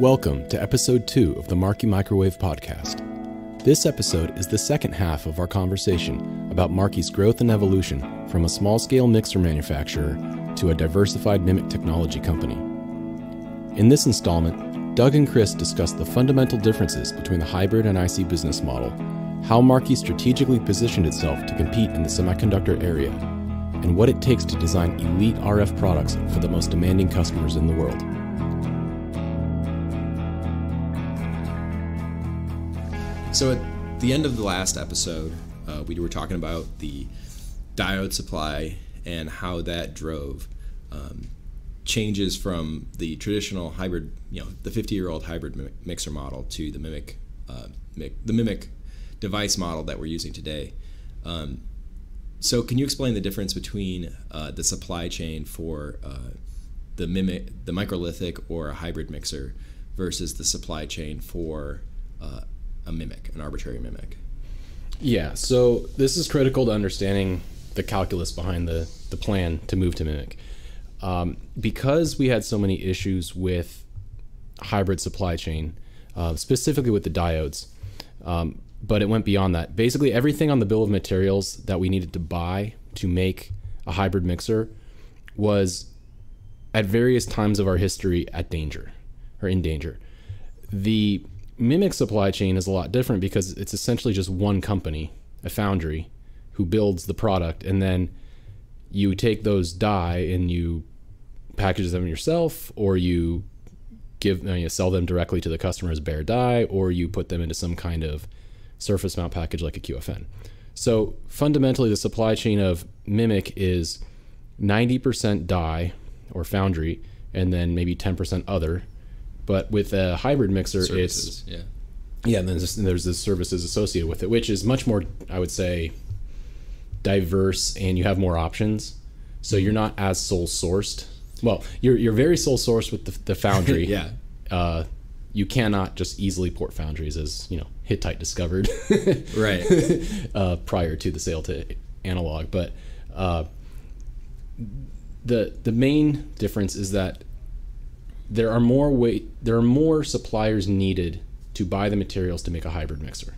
Welcome to episode two of the Marki Microwave Podcast. This episode is the second half of our conversation about Marki's growth and evolution from a small scale mixer manufacturer to a diversified MMIC technology company. In this installment, Doug and Chris discuss the fundamental differences between the hybrid and IC business model, how Markey strategically positioned itself to compete in the semiconductor area, and what it takes to design elite RF products for the most demanding customers in the world. So at the end of the last episode, uh, we were talking about the diode supply and how that drove um, changes from the traditional hybrid, you know, the 50-year-old hybrid mixer model to the MMIC, uh, mic, the MMIC device model that we're using today. Um, so, can you explain the difference between uh, the supply chain for uh, the MMIC, the microlithic or a hybrid mixer, versus the supply chain for uh, a MMIC, an arbitrary MMIC. Yeah, so this is critical to understanding the calculus behind the, the plan to move to MMIC. Um, because we had so many issues with hybrid supply chain, uh, specifically with the diodes, um, but it went beyond that. Basically, everything on the bill of materials that we needed to buy to make a hybrid mixer was at various times of our history at danger or in danger. The MMIC supply chain is a lot different because it's essentially just one company, a foundry, who builds the product, and then you take those die and you package them yourself, or you give you, know, you sell them directly to the customer as bare die, or you put them into some kind of surface mount package like a QFN. So fundamentally, the supply chain of MMIC is 90% die or foundry, and then maybe 10% other, but with a hybrid mixer, Services, it's yeah. yeah. And then there's, and there's the services associated with it, which is much more, I would say, diverse, and you have more options. So you're not as sole sourced. Well, you're you're very sole sourced with the, the foundry. Yeah. Uh, you cannot just easily port foundries, as you know, Hittite discovered Right. uh, prior to the sale to analog. But uh, the the main difference is that there are more weight there are more suppliers needed to buy the materials to make a hybrid mixer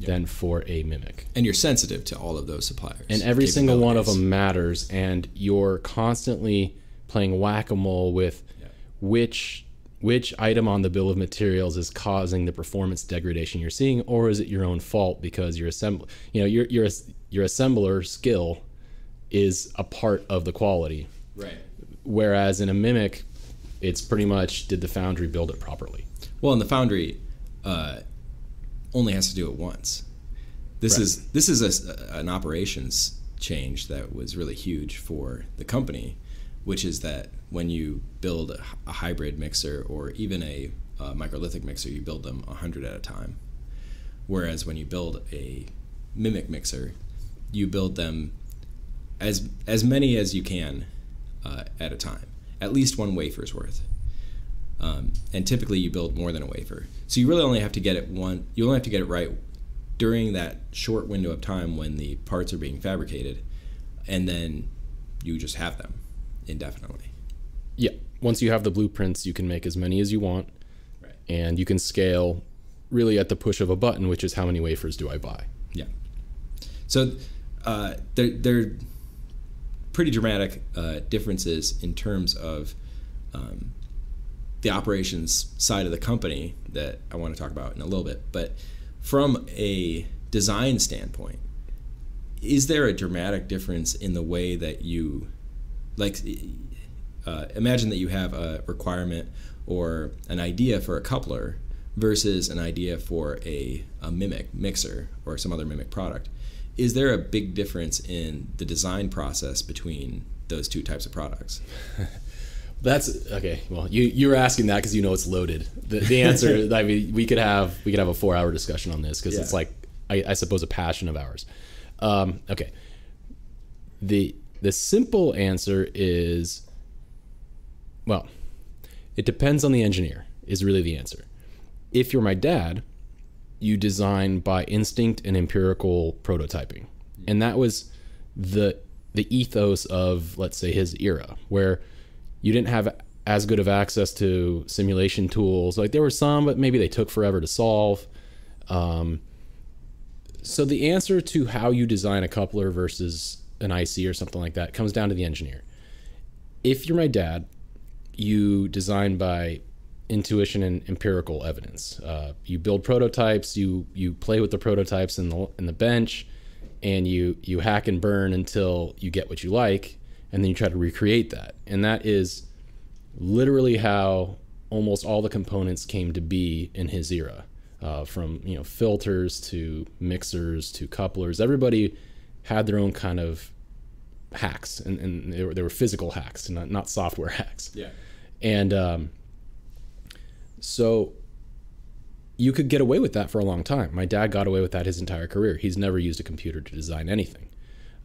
than for a MMIC. and you're sensitive to all of those suppliers. And every single one of them matters, and you're constantly playing whack a mole with Yeah. which which item on the bill of materials is causing the performance degradation you're seeing, or is it your own fault because your assemble you know your your your assembler skill is a part of the quality, Right. whereas in a MMIC, it's pretty much did the foundry build it properly. Well, and the foundry uh, only has to do it once. This Right. is this is a, an operations change that was really huge for the company, which is that when you build a, a hybrid mixer or even a, uh microlithic mixer, you build them hundred at a time. Whereas when you build a MMIC mixer, you build them as as many as you can uh, at a time, at least one wafer's worth. Um, and typically, you build more than a wafer, so you really only have to get it one. You only have to get it right during that short window of time when the parts are being fabricated, and then you just have them indefinitely. Yeah. Once you have the blueprints, you can make as many as you want, Right. and you can scale really at the push of a button, which is how many wafers do I buy. Yeah. So uh, they're, they're pretty dramatic uh, differences in terms of um, the operations side of the company that I want to talk about in a little bit. But from a design standpoint, is there a dramatic difference in the way that you, like, uh, imagine that you have a requirement or an idea for a coupler versus an idea for a, a MMIC mixer or some other MMIC product. Is there a big difference in the design process between those two types of products? That's okay. Well, you you were asking that because you know it's loaded. The, the answer, I mean, we could have we could have a four hour discussion on this because it's like I, I suppose a passion of ours. Um, okay. The the simple answer is, well, it depends on the engineer. Is really the answer. If you're my dad, you design by instinct and empirical prototyping, and that was the the ethos of let's say his era, where you didn't have as good of access to simulation tools. Like there were some, but maybe they took forever to solve. Um, so the answer to how you design a coupler versus an IC or something like that comes down to the engineer. If you're my dad, you design by intuition and empirical evidence. Uh, you build prototypes, you you play with the prototypes in the in the bench, and you you hack and burn until you get what you like, and then you try to recreate that. And that is literally how almost all the components came to be in his era, uh, from you know filters to mixers to couplers. Everybody had their own kind of hacks, and, and they, were, they were physical hacks, not not software hacks. Yeah. And um, so you could get away with that for a long time. My dad got away with that his entire career. He's never used a computer to design anything.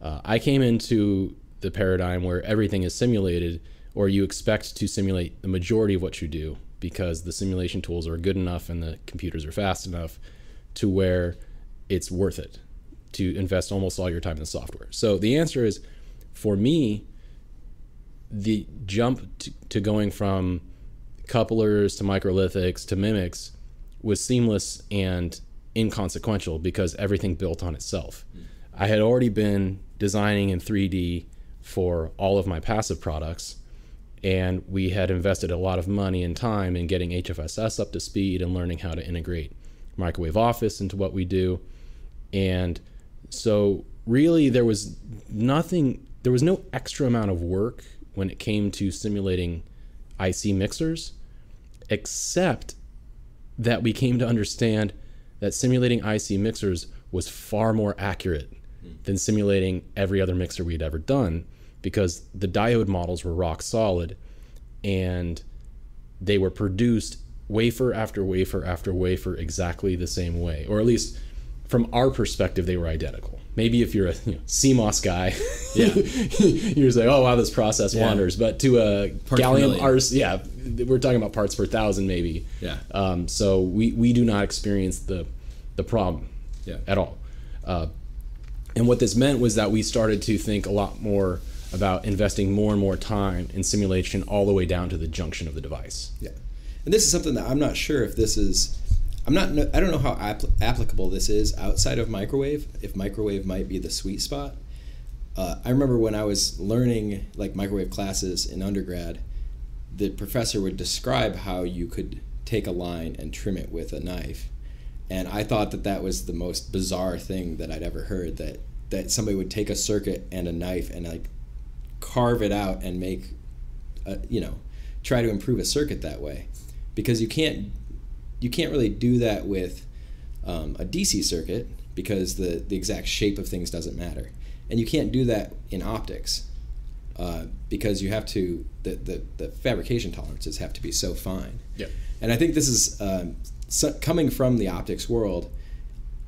Uh, I came into the paradigm where everything is simulated or you expect to simulate the majority of what you do because the simulation tools are good enough and the computers are fast enough to where it's worth it to invest almost all your time in the software. So the answer is for me, the jump to, to going from couplers to microlithics to MMICs was seamless and inconsequential because everything built on itself. I had already been designing in 3D for all of my passive products and we had invested a lot of money and time in getting HFSS up to speed and learning how to integrate microwave office into what we do. And so really there was nothing there was no extra amount of work when it came to simulating IC mixers except that we came to understand that simulating IC mixers was far more accurate hmm. than simulating every other mixer we'd ever done because the diode models were rock solid and they were produced wafer after wafer after wafer exactly the same way or at least from our perspective they were identical maybe if you're a you know, CMOS guy Yeah. you're just like oh wow this process Yeah. wanders but to a Parts gallium million. ars yeah we're talking about parts per thousand maybe Yeah. um, so we we do not experience the the problem Yeah. at all uh, and what this meant was that we started to think a lot more about investing more and more time in simulation all the way down to the junction of the device. Yeah, and this is something that I'm not sure if this is. I'm not. I don't know how apl- applicable this is outside of microwave. If microwave might be the sweet spot. Uh, I remember when I was learning like microwave classes in undergrad, the professor would describe how you could take a line and trim it with a knife, and I thought that that was the most bizarre thing that I'd ever heard. That that somebody would take a circuit and a knife and like carve it out and make, a, you know, try to improve a circuit that way, because you can't you can't really do that with um, a DC circuit because the the exact shape of things doesn't matter, and you can't do that in optics uh, because you have to the, the the fabrication tolerances have to be so fine. Yep. And I think this is um, so, coming from the optics world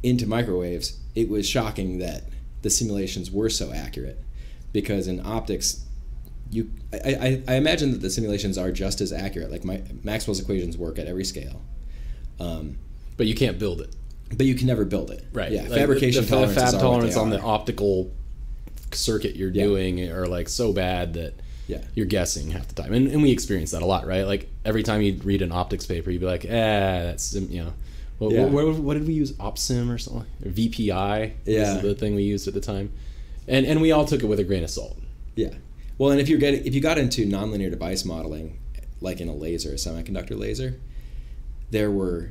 into microwaves. It was shocking that the simulations were so accurate because in optics, you I, I, I imagine that the simulations are just as accurate. Like my, Maxwell's equations work at every scale, um, But you can't build it. but you can never build it. Right. Yeah. Like, fabrication the, the tolerances fab tolerance on the optical circuit you're Yeah. doing are like so bad that Yeah. you're guessing half the time. And, and we experience that a lot, right? Like every time you read an optics paper, you'd be like, eh, that's, you know, what, Yeah. what, what, what did we use? OptSim or something? Or VPI Yeah. is the thing we used at the time. And, and we all took it with a grain of salt. Yeah. Well, and if you're getting if you got into nonlinear device modeling, like in a laser, a semiconductor laser, there were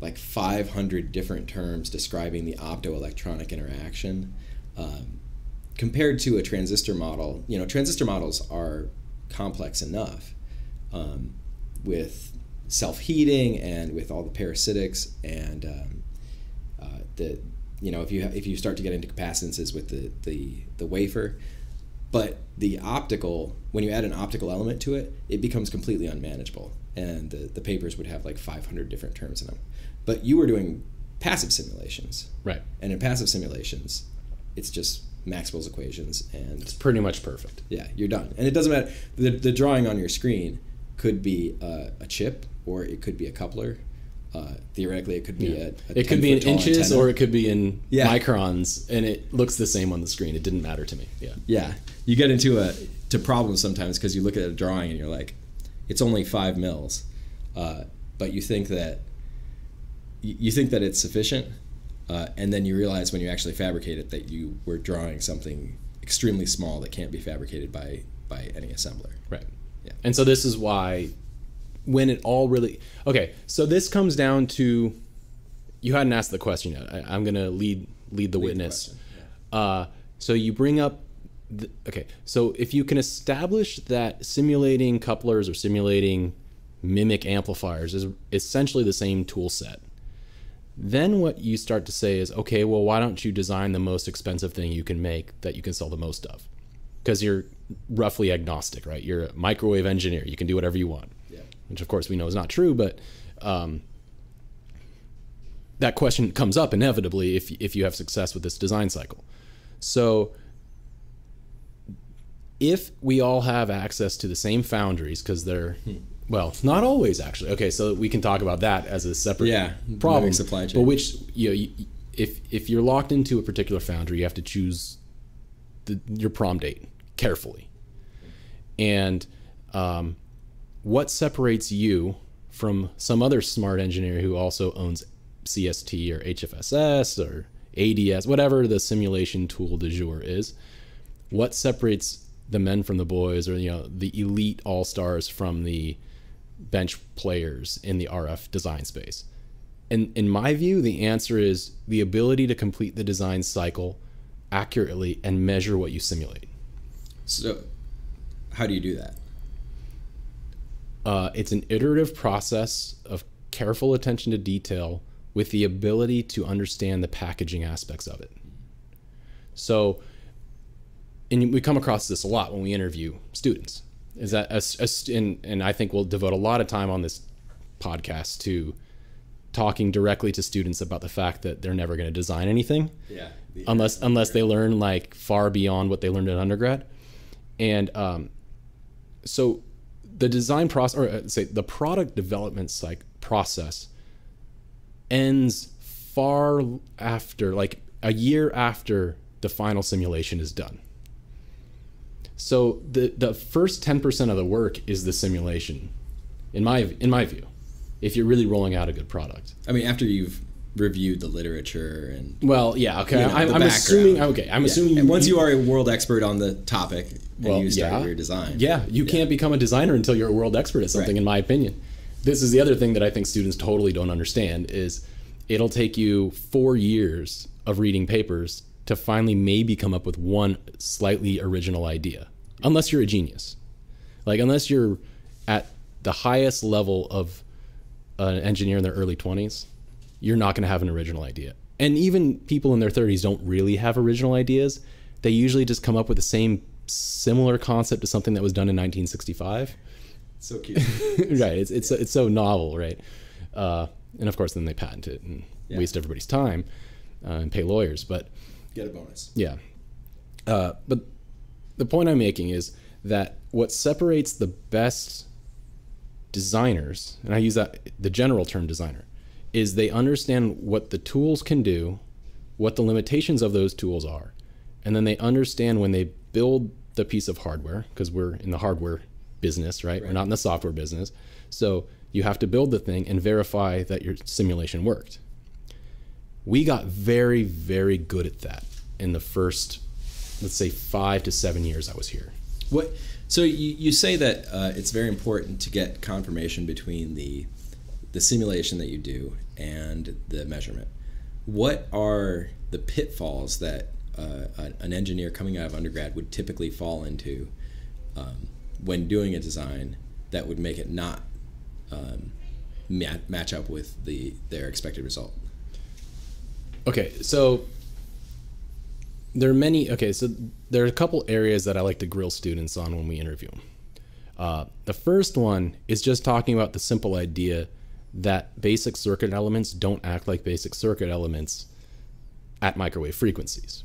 like 500 different terms describing the optoelectronic interaction. Um, compared to a transistor model, you know, transistor models are complex enough um, with self-heating and with all the parasitics and um, uh, the you know if you if you start to get into capacitances with the the, the wafer but the optical when you add an optical element to it it becomes completely unmanageable and the, the papers would have like 500 different terms in them but you were doing passive simulations Right. and in passive simulations it's just maxwell's equations and It's pretty much perfect. yeah, you're done. And it doesn't matter. The, the drawing on your screen could be uh, a chip or it could be a coupler. Uh, theoretically, it could be Yeah. a, a it could be in 10-foot inches antenna. or it could be in Yeah. microns, and it looks the same on the screen. It didn't matter to me. Yeah. yeah. You get into a to problems sometimes because you look at a drawing and you're like, it's only five mils, uh, but you think that you think that it's sufficient, uh, and then you realize when you actually fabricate it that you were drawing something extremely small that can't be fabricated by by any assembler. Right. Yeah. And so this is why when it all really okay. So this comes down to you hadn't asked the question yet. I, am gonna lead lead the lead witness. The yeah. uh, so you bring up the, okay. So if you can establish that simulating couplers or simulating MMIC amplifiers is essentially the same tool set then what you start to say is, okay, well, why don't you design the most expensive thing you can make that you can sell the most of? Because you're roughly agnostic, right? You're a microwave engineer. You can do whatever you want, yeah. which of course we know is not true, but um, that question comes up inevitably if, if you have success with this design cycle. So if we all have access to the same foundries because they're hmm well, not always actually. Okay, so we can talk about that as a separate yeah, problem. Supply chain. But which you know, you, if if you're locked into a particular foundry, you have to choose the, your prom date carefully. And um, what separates you from some other smart engineer who also owns CST or HFSS or ADS, whatever the simulation tool du jour is? What separates the men from the boys, or you know, the elite all stars from the bench players in the RF design space? And in my view, the answer is the ability to complete the design cycle accurately and measure what you simulate. So, how do you do that? Uh, it's an iterative process of careful attention to detail with the ability to understand the packaging aspects of it. So, and we come across this a lot when we interview students. Is that a, a, and, and I think we'll devote a lot of time on this podcast to talking directly to students about the fact that they're never going to design anything. Yeah, unless unless they learn like far beyond what they learned in undergrad. And um, so the design process or uh, say the product development like process ends far after like a year after the final simulation is done so the the first 10% of the work is the simulation in my in my view. If you're really rolling out a good product. I mean after you've reviewed the literature and well yeah okay you know, I'm, I'm assuming okay i'm yeah. assuming and once you are a world expert on the topic well, you start yeah. your design yeah you yeah. can't become a designer until you're a world expert at something right. in my opinion this is the other thing that i think students totally don't understand is it'll take you four years of reading papers to finally maybe come up with one slightly original idea, unless you're a genius. Like, unless you're at the highest level of an engineer in their early 20s, you're not going to have an original idea. And even people in their 30s don't really have original ideas. They usually just come up with the same similar concept to something that was done in 1965. So cute. right. It's, it's, it's so novel, right? Uh, and of course, then they patent it and yeah. waste everybody's time uh, and pay lawyers. But get a bonus. Yeah. Uh, but the point I'm making is that what separates the best designers, and I use that the general term designer, is they understand what the tools can do, what the limitations of those tools are, and then they understand when they build the piece of hardware, because we're in the hardware business, right? right? We're not in the software business. So you have to build the thing and verify that your simulation worked we got very, very good at that in the first, let's say, five to seven years I was here. What? So you, you say that uh, it's very important to get confirmation between the the simulation that you do and the measurement. What are the pitfalls that uh, an engineer coming out of undergrad would typically fall into um, when doing a design that would make it not um, match up with the their expected result? Okay, so there are many. Okay, so there are a couple areas that I like to grill students on when we interview them. Uh, the first one is just talking about the simple idea that basic circuit elements don't act like basic circuit elements at microwave frequencies.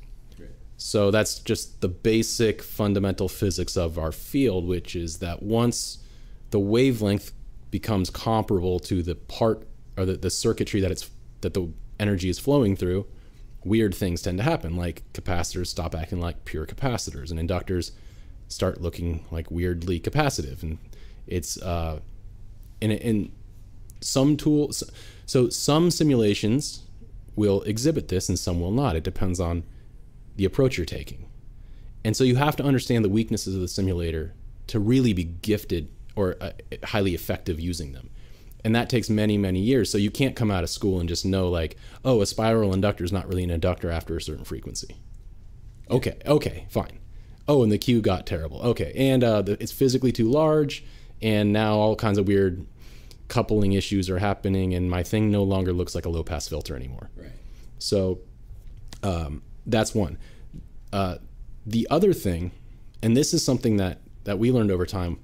So that's just the basic fundamental physics of our field, which is that once the wavelength becomes comparable to the part or the, the circuitry that it's that the energy is flowing through, weird things tend to happen, like capacitors stop acting like pure capacitors, and inductors start looking like weirdly capacitive, and It's uh, in in some tools. So some simulations will exhibit this, and some will not. It depends on the approach you're taking. And so you have to understand the weaknesses of the simulator to really be gifted or uh, highly effective using them. And that takes many, many years. So you can't come out of school and just know, like, oh, a spiral inductor is not really an inductor after a certain frequency. Okay, okay, fine. Oh, and the Q got terrible. Okay, and uh, the, it's physically too large, and now all kinds of weird coupling issues are happening, and my thing no longer looks like a low pass filter anymore. Right. So um, that's one. Uh, the other thing, and this is something that that we learned over time.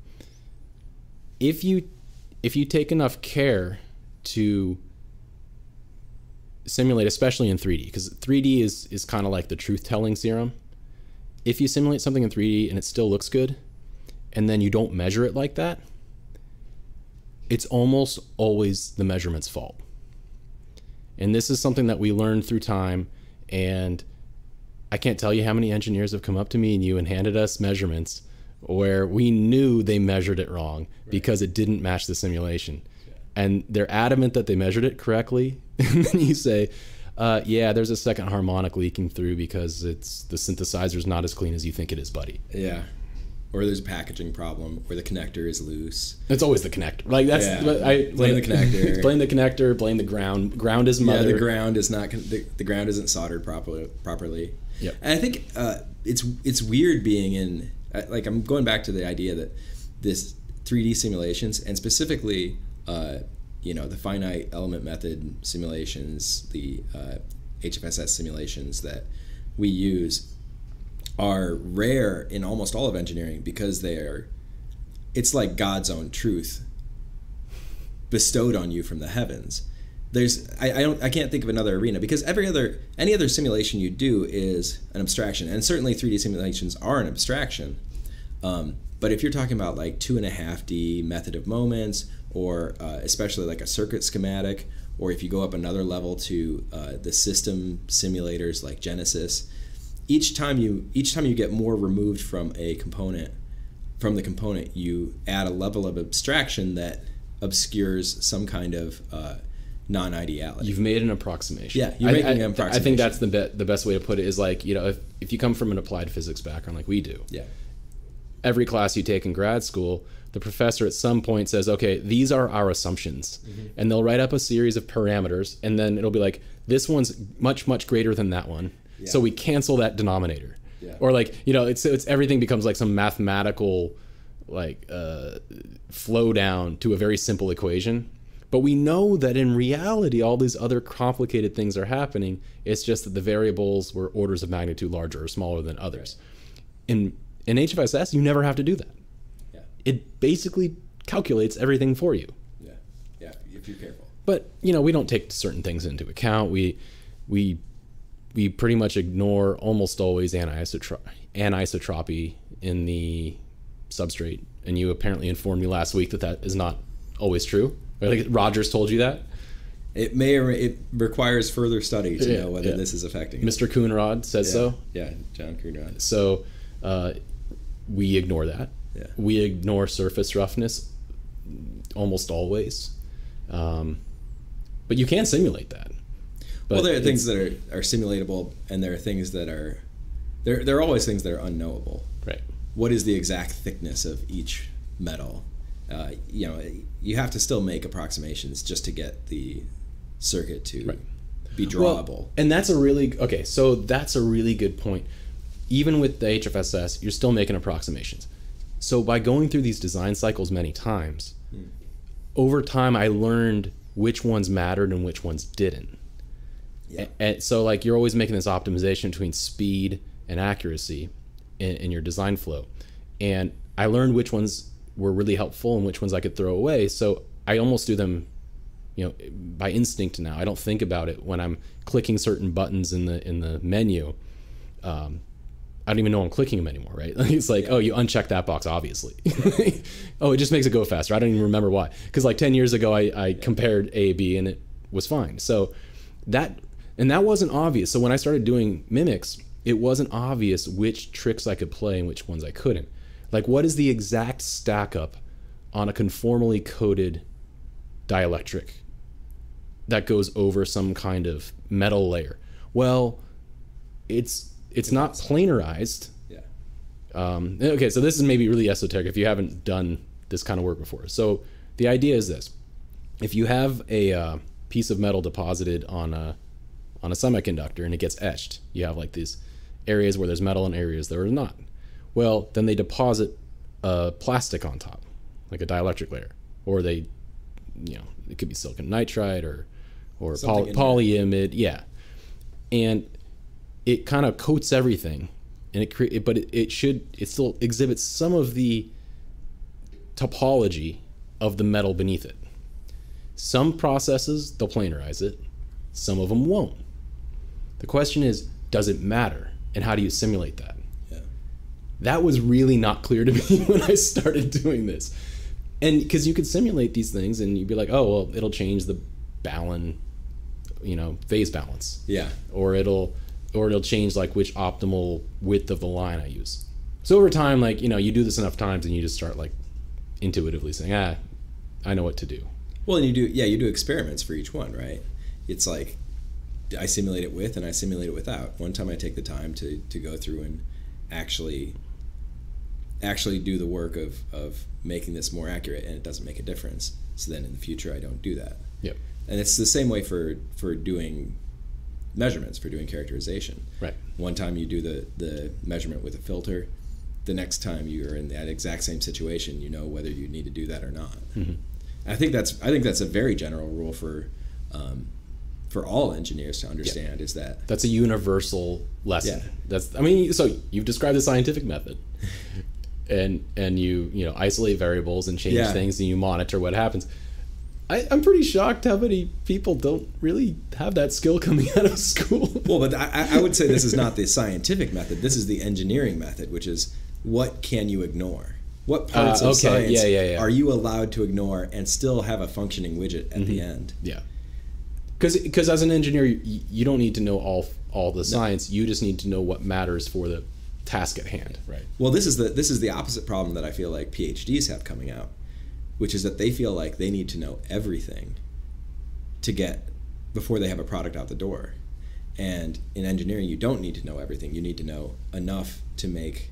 If you if you take enough care to simulate, especially in 3D, because 3D is is kind of like the truth telling serum. If you simulate something in 3D and it still looks good, and then you don't measure it like that, it's almost always the measurement's fault. And this is something that we learned through time. And I can't tell you how many engineers have come up to me and you and handed us measurements where we knew they measured it wrong right. because it didn't match the simulation. Yeah. And they're adamant that they measured it correctly. and then you say, uh, yeah, there's a second harmonic leaking through because it's the synthesizer's not as clean as you think it is, buddy. Yeah. Or there's a packaging problem, or the connector is loose. It's always the connector. Like that's Yeah. I Blame the connector. blame the connector. Blame the ground. Ground is mother. Yeah, the ground is not the, the ground isn't soldered properly. Properly. Yep. And I think uh, it's it's weird being in like I'm going back to the idea that this 3D simulations and specifically uh, you know the finite element method simulations, the uh, HFSS simulations that we use are rare in almost all of engineering because they are it's like God's own truth bestowed on you from the heavens. There's I, I don't I can't think of another arena because every other any other simulation you do is an abstraction and certainly 3D simulations are an abstraction. Um, but if you're talking about like two and a half D method of moments or uh, especially like a circuit schematic or if you go up another level to uh, the system simulators like Genesys, each time you each time you get more removed from a component from the component, you add a level of abstraction that obscures some kind of uh, non-ideality. You've made an approximation. Yeah, you're I- making I, an I think that's the be- the best way to put it is like you know if if you come from an applied physics background like we do, yeah, every class you take in grad school, the professor at some point says, okay, these are our assumptions. Mm-hmm. And they'll write up a series of parameters, and then it'll be like, this one's much, much greater than that one. So we cancel that denominator. Yeah. Or like, you know, it's, it's everything becomes like some mathematical like uh, flow down to a very simple equation. But we know that in reality, all these other complicated things are happening. It's just that the variables were orders of magnitude larger or smaller than others. In in HFSS, you never have to do that yeah, it basically calculates everything for you. yeah, yeah. If you're careful. But you know, we don't take certain things into account. We we we pretty much ignore almost always anisotro- anisotropy in the substrate. And you apparently informed me last week that that is not always true. Like Rogers told you that. It may or it requires further study to Yeah, know whether yeah. this is affecting. Mr. Coonrod says Yeah, so. Yeah, John Coonrod. So uh, we ignore that. Yeah. We ignore surface roughness almost always. Um, but you can simulate that. But well, there are things that are, are simulatable, and there are things that are there. There are always things that are unknowable. right. What is the exact thickness of each metal? Uh, you know, you have to still make approximations just to get the circuit to Right. be Well, drawable. and that's a really okay. So that's a really good point. Even with the HFSS, you're still making approximations. So by going through these design cycles many times, over time I learned which ones mattered and which ones didn't. Yeah. And so like you're always making this optimization between speed and accuracy in, in your design flow. And I learned which ones were really helpful and which ones I could throw away. So I almost do them, you know, by instinct now. I don't think about it when I'm clicking certain buttons in the in the menu. Um, I don't even know I'm clicking them anymore, right? it's like, oh, you uncheck that box, obviously. oh, it just makes it go faster. I don't even remember why. Because like 10 years ago, I, I compared A, B, and it was fine. So that, and that wasn't obvious. So when I started doing MMICs, it wasn't obvious which tricks I could play and which ones I couldn't. Like, what is the exact stack up on a conformally coated dielectric that goes over some kind of metal layer. Well, it's it's not planarized. Yeah. Um, okay, so this is maybe really esoteric if you haven't done this kind of work before. So the idea is this: if you have a uh, piece of metal deposited on a on a semiconductor and it gets etched, you have like these areas where there's metal and areas that are not. Well, then they deposit a plastic on top, like a dielectric layer, or they, you know, it could be silicon nitride or or poly, polyimide, yeah, and it kind of coats everything, and it cre- but it, it should it still exhibits some of the topology of the metal beneath it. Some processes they'll planarize it, some of them won't. The question is, does it matter, and how do you simulate that? Yeah. that was really not clear to me when I started doing this. And because you could simulate these things and you'd be like, oh, well, it'll change the balance you know, phase balance. Yeah. Or it'll, or it'll change like which optimal width of the line I use. So over time, like, you know, you do this enough times and you just start like intuitively saying, ah, I know what to do. Well, and you do, yeah, you do experiments for each one, right? It's like I simulate it with and I simulate it without. One time I take the time to, to go through and actually actually do the work of, of making this more accurate and it doesn't make a difference. So then in the future I don't do that. Yep. And it's the same way for for doing measurements, for doing characterization. Right. One time you do the, the measurement with a filter, the next time you're in that exact same situation, you know whether you need to do that or not. I think that's I think that's a very general rule for um, for all engineers to understand is that That's a universal lesson. Yeah. That's I mean, so you've described the scientific method. And and you, you know, isolate variables and change Yeah. things and you monitor what happens. I, I'm pretty shocked how many people don't really have that skill coming out of school. well, but I, I would say this is not the scientific method. This is the engineering method, which is what can you ignore? What parts Uh, of science yeah, yeah, yeah. are you allowed to ignore and still have a functioning widget at the end? yeah. Because because as an engineer, you, you don't need to know all all the science. You just need to know what matters for the task at hand. Right. Well, this is the this is the opposite problem that I feel like PhDs have coming out, which is that they feel like they need to know everything to get before they have a product out the door. And in engineering, you don't need to know everything. You need to know enough to make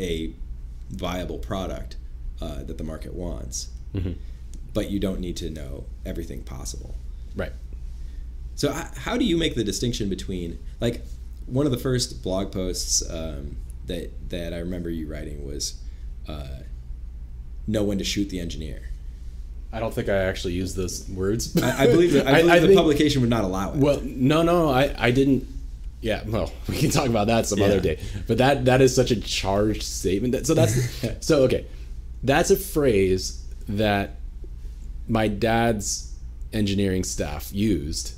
a viable product uh, that the market wants. Mhm. But you don't need to know everything possible. Right. So how do you make the distinction between like one of the first blog posts um, that that I remember you writing was uh, know when to shoot the engineer. I don't think I actually used those words. I, I believe that, I believe the think- publication would not allow it. Well, no, no, I, I didn't. Yeah, well, we can talk about that some Yeah. other day. But that that is such a charged statement. That, so that's so okay. That's a phrase that my dad's engineering staff used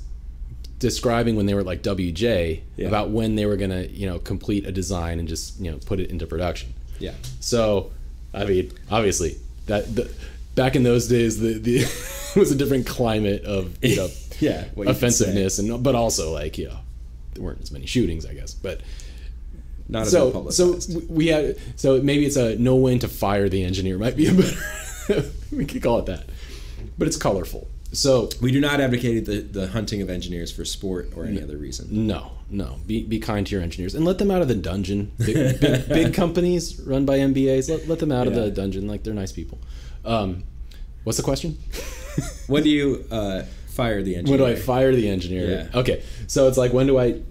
describing when they were like WJ Yeah. about when they were gonna you know complete a design and just you know put it into production. yeah, So, I mean, obviously, that the, back in those days, the, the it was a different climate of you know yeah, offensiveness, and but also like you know there weren't as many shootings, I guess. But not so so we had so maybe it's a know when to fire the engineer might be a better we could call it that, but it's colorful. So we do not advocate the, the hunting of engineers for sport or any other reason. no, no, be be kind to your engineers and let them out of the dungeon. Big, big, big companies run by MBAs, let, let them out of the dungeon. Like they're nice people. Um, what's the question? When do you uh, fire the engineer? when do I fire the engineer? Yeah. Okay, so it's like when do I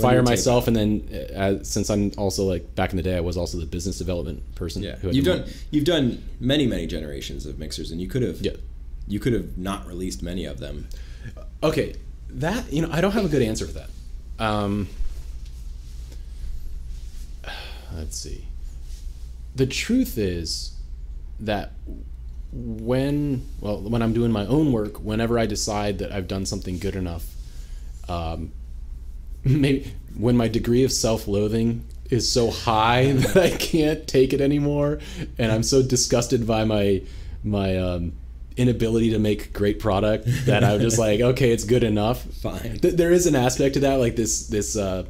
fire myself, and then uh, since I'm also like back in the day, I was also the business development person. Yeah, who you've done you've done many many generations of mixers, and you could have Yeah. You could have not released many of them. Okay, that you know, I don't have a good answer for that. Um, let's see. The truth is that when well, when I'm doing my own work, whenever I decide that I've done something good enough, um, maybe when my degree of self-loathing is so high that I can't take it anymore, and I'm so disgusted by my my um, inability to make great product that I'm just like, okay, it's good enough. Fine. Th- there is an aspect to that, like this this. Uh,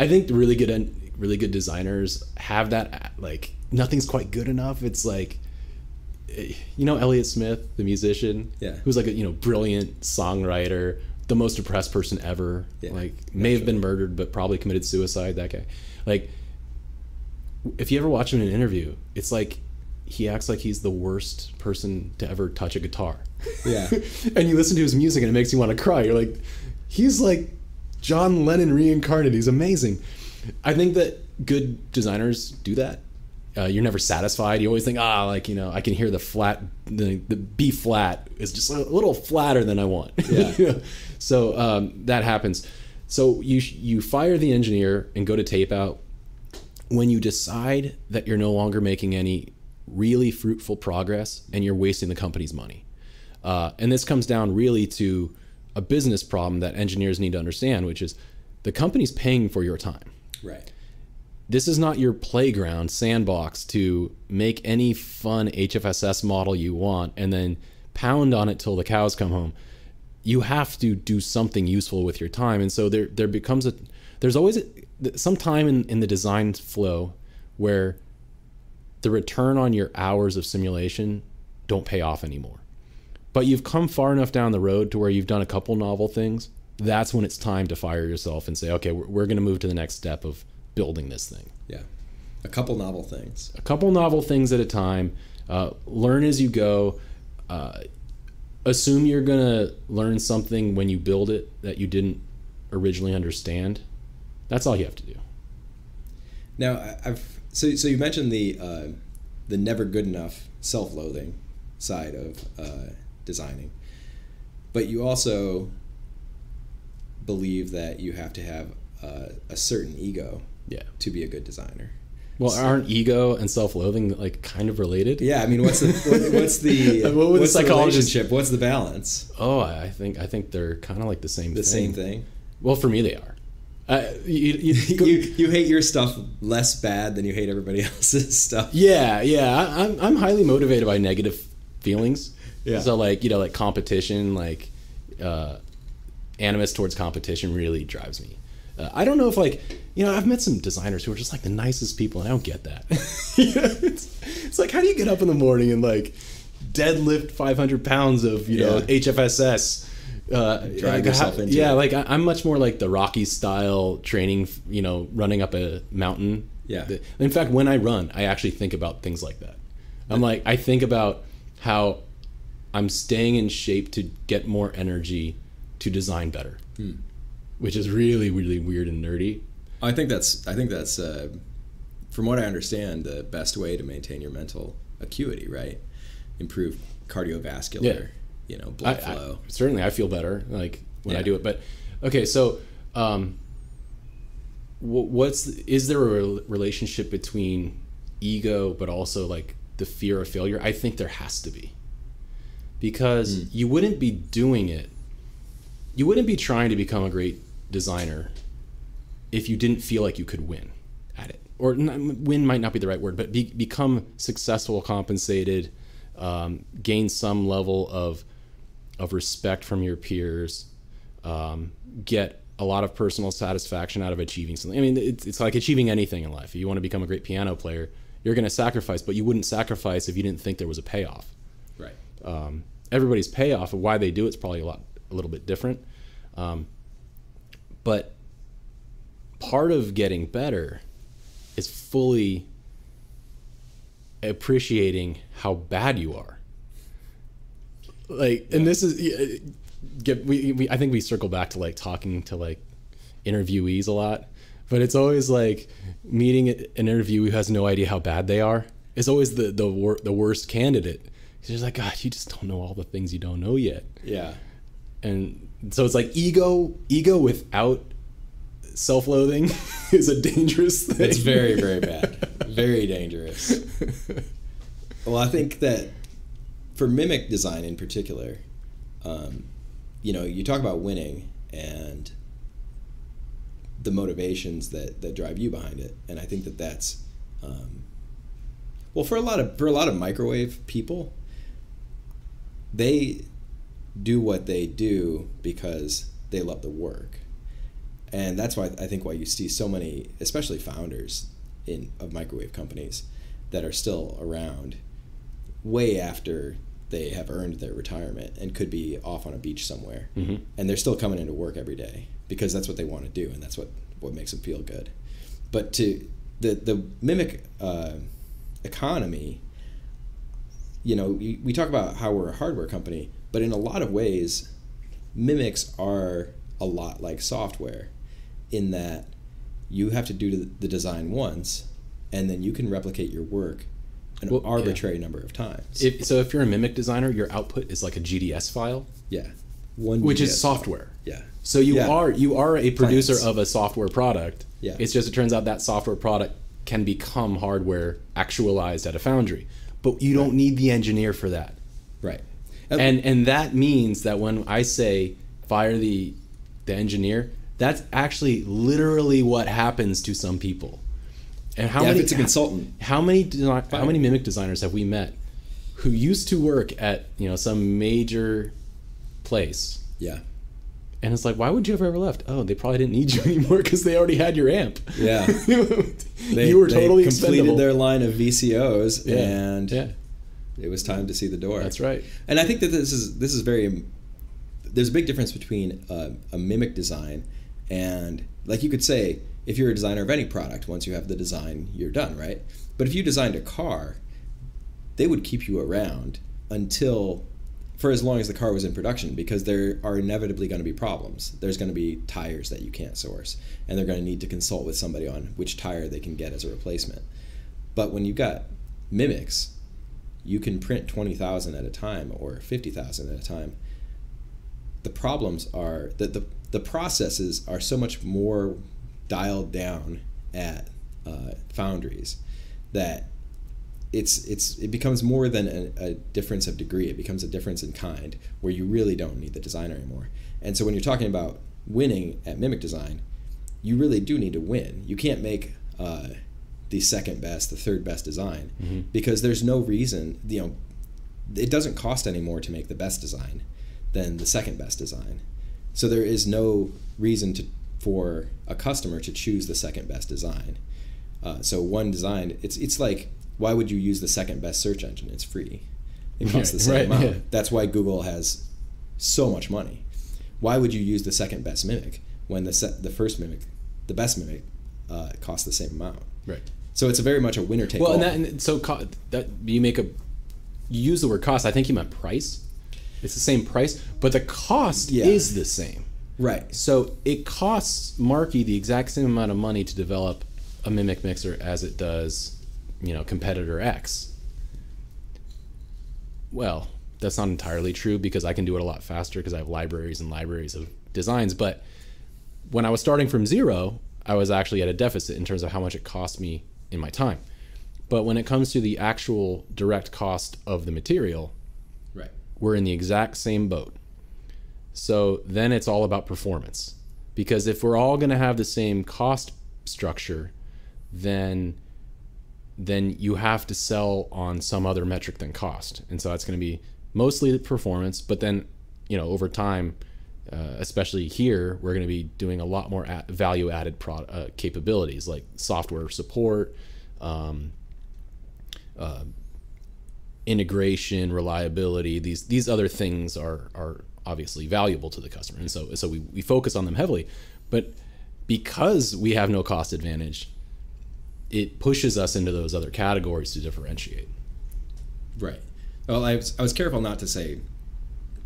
I think really good really good designers have that like nothing's quite good enough. It's like eh, you know Elliott Smith, the musician, Yeah. who's like a you know brilliant songwriter, the most depressed person ever. Yeah, like may have been murdered, but probably committed suicide. That guy, like, if you ever watch him in an interview, it's like he acts like he's the worst person to ever touch a guitar. Yeah. and you listen to his music and it makes you want to cry. You're like, he's like John Lennon reincarnated. He's amazing. I think that good designers do that. Uh, you're never satisfied. You always think, ah, like you know, I can hear the flat, the, the B flat is just a little flatter than I want. Yeah. You know? So um, that happens. So you you fire the engineer and go to tape out when you decide that you're no longer making any really fruitful progress and you're wasting the company's money. Uh, and this comes down really to a business problem that engineers need to understand, which is the company's paying for your time. Right. This is not your playground sandbox to make any fun HFSS model you want and then pound on it till the cows come home. You have to do something useful with your time, and so there there becomes a there's always a, some time in, in the design flow where the return on your hours of simulation don't pay off anymore. But you've come far enough down the road to where you've done a couple novel things. That's when it's time to fire yourself and say, okay, we're, we're going to move to the next step of building this thing. Yeah. A couple novel things. A couple novel things at a time. Uh, learn as you go. Uh, assume you're going to learn something when you build it that you didn't originally understand. That's all you have to do. Now, I've so so you mentioned the uh, the never good enough self-loathing side of uh, designing, but you also believe that you have to have uh, a certain ego Yeah. to be a good designer. Well, aren't ego and self-loathing like kind of related? Yeah, I mean, what's the what's the What would what's the relationship? What's the balance? Oh, I I think I think they're kind of like the same. The thing. same thing. Well, for me, they are. Uh, you, you, you you hate your stuff less bad than you hate everybody else's stuff. Yeah, yeah. I, I'm I'm highly motivated by negative feelings. Yeah. So like you know like competition, like uh, animus towards competition really drives me. Uh, I don't know if like you know I've met some designers who are just like the nicest people, and I don't get that. You know, it's, it's like how do you get up in the morning and like deadlift 500 pounds of you know Yeah. HFSS. Uh, Drive yourself into yeah, it. like I, I'm much more like the Rocky style training, you know, running up a mountain. Yeah. In fact, when I run, I actually think about things like that. I'm like, I think about how I'm staying in shape to get more energy to design better, Hmm. which is really, really weird and nerdy. I think that's I think that's uh, from what I understand the best way to maintain your mental acuity, right? Improve cardiovascular, Yeah. You know, I, blood I- flow. certainly, I feel better like when I do it. But okay, so um, what's is there a relationship between ego but also like the fear of failure? I think there has to be because Hmm. you wouldn't be doing it. You wouldn't be trying to become a great designer if you didn't feel like you could win at it. Or n- win might not be the right word, but be, become successful, compensated, um, gain some level of of respect from your peers, um, get a lot of personal satisfaction out of achieving something. I mean, it's, it's like achieving anything in life. If you want to become a great piano player, you're going to sacrifice, but you wouldn't sacrifice if you didn't think there was a payoff Right. um, everybody's payoff of why they do it's probably a lot a little bit different um, but part of getting better is fully appreciating how bad you are like and this is uh, get we, we i think we circle back to like talking to like interviewees a lot but it's always like meeting an interview who has no idea how bad they are is always the the, wor- the worst candidate It's just like god you just don't know all the things you don't know yet Yeah. and so it's like ego ego without self-loathing is a dangerous thing It's very very bad. very dangerous. Well, I think that for MMIC design in particular, um, you know, you talk about winning and the motivations that that drive you behind it, and I think that that's um, well for a lot of for a lot of microwave people, they do what they do because they love the work, and that's why I think why you see so many, especially founders in of microwave companies, that are still around way after they have earned their retirement and could be off on a beach somewhere. Mm-hmm. And they're still coming into work every day because that's what they want to do and that's what, what makes them feel good. But to the, the MMIC uh, economy, you know, we, we talk about how we're a hardware company, but in a lot of ways, MMICs are a lot like software in that you have to do the design once and then you can replicate your work an Well, arbitrary number of times. If, so if you're a MMIC designer, your output is like a GDS file, yeah. One which GDS is software. Yeah. So you Yeah. are you are a producer Plans. of a software product. Yeah. It's just it turns out that software product can become hardware actualized at a foundry, but you don't need the engineer for that. Right. And and that means that when I say fire the the engineer, that's actually literally what happens to some people. And how yeah, many if it's a consultant, how many design, how many MMIC designers have we met who used to work at you know some major place yeah. and it's like why would you have ever left oh they probably didn't need you anymore because they already had your amp Yeah. They, you were they totally completed expendable their line of VCOs yeah. and yeah it was time to see the door. that's right And I think that this is this is very. There's a big difference between a, a MMIC design and, like you could say, if you're a designer of any product, once you have the design, you're done, right? But if you designed a car, they would keep you around until, for as long as the car was in production, because there are inevitably going to be problems. There's going to be tires that you can't source, and they're going to need to consult with somebody on which tire they can get as a replacement. But when you've got MMICs, you can print 20,000 at a time or 50,000 at a time. The problems are that the, the processes are so much more dialed down at uh, foundries that it's it's it becomes more than a, a difference of degree. It becomes a difference in kind where you really don't need the designer anymore. And so when you're talking about winning at MMIC design, you really do need to win. You can't make uh, the second best, the third best design Mm-hmm. because there's no reason. You know, it doesn't cost any more to make the best design than the second best design. So there is no reason to for a customer to choose the second best design. Uh, so one design, it's it's like why would you use the second best search engine? It's free. It costs the same Right, amount. yeah. That's why Google has so much money. Why would you use the second best MMIC when the se- the first MMIC, the best MMIC, uh, costs the same amount? right So it's a very much a winner take well all. and that and so co- that you make a you use the word cost i think you meant price it's the same price but the cost Yeah. is the same right. So it costs Marki the exact same amount of money to develop a MMIC mixer as it does, you know, competitor X. Well, that's not entirely true because I can do it a lot faster because I have libraries and libraries of designs. But when I was starting from zero, I was actually at a deficit in terms of how much it cost me in my time. But when it comes to the actual direct cost of the material, Right. we're in the exact same boat. So then it's all about performance. Because if we're all going to have the same cost structure, then then you have to sell on some other metric than cost. And so that's going to be mostly the performance, but then, you know, over time, uh, especially here, we're going to be doing a lot more value added uh, capabilities like software support, um, uh, integration, reliability. These these other things are are obviously valuable to the customer, and so so we, we focus on them heavily. But because we have no cost advantage, it pushes us into those other categories to differentiate. Right. Well, I was, I was careful not to say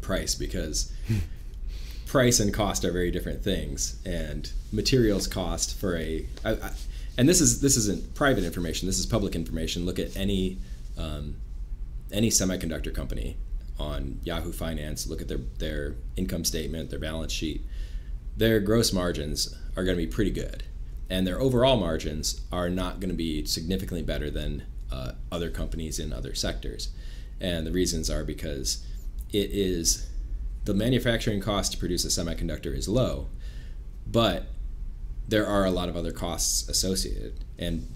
price because price and cost are very different things, and materials cost for a. I, I, and this is this isn't private information. This is public information. Look at any um, any semiconductor company on Yahoo Finance. Look at their their income statement, their balance sheet. Their gross margins are going to be pretty good, and their overall margins are not going to be significantly better than uh, other companies in other sectors. And the reasons are because it is the manufacturing cost to produce a semiconductor is low, but there are a lot of other costs associated. And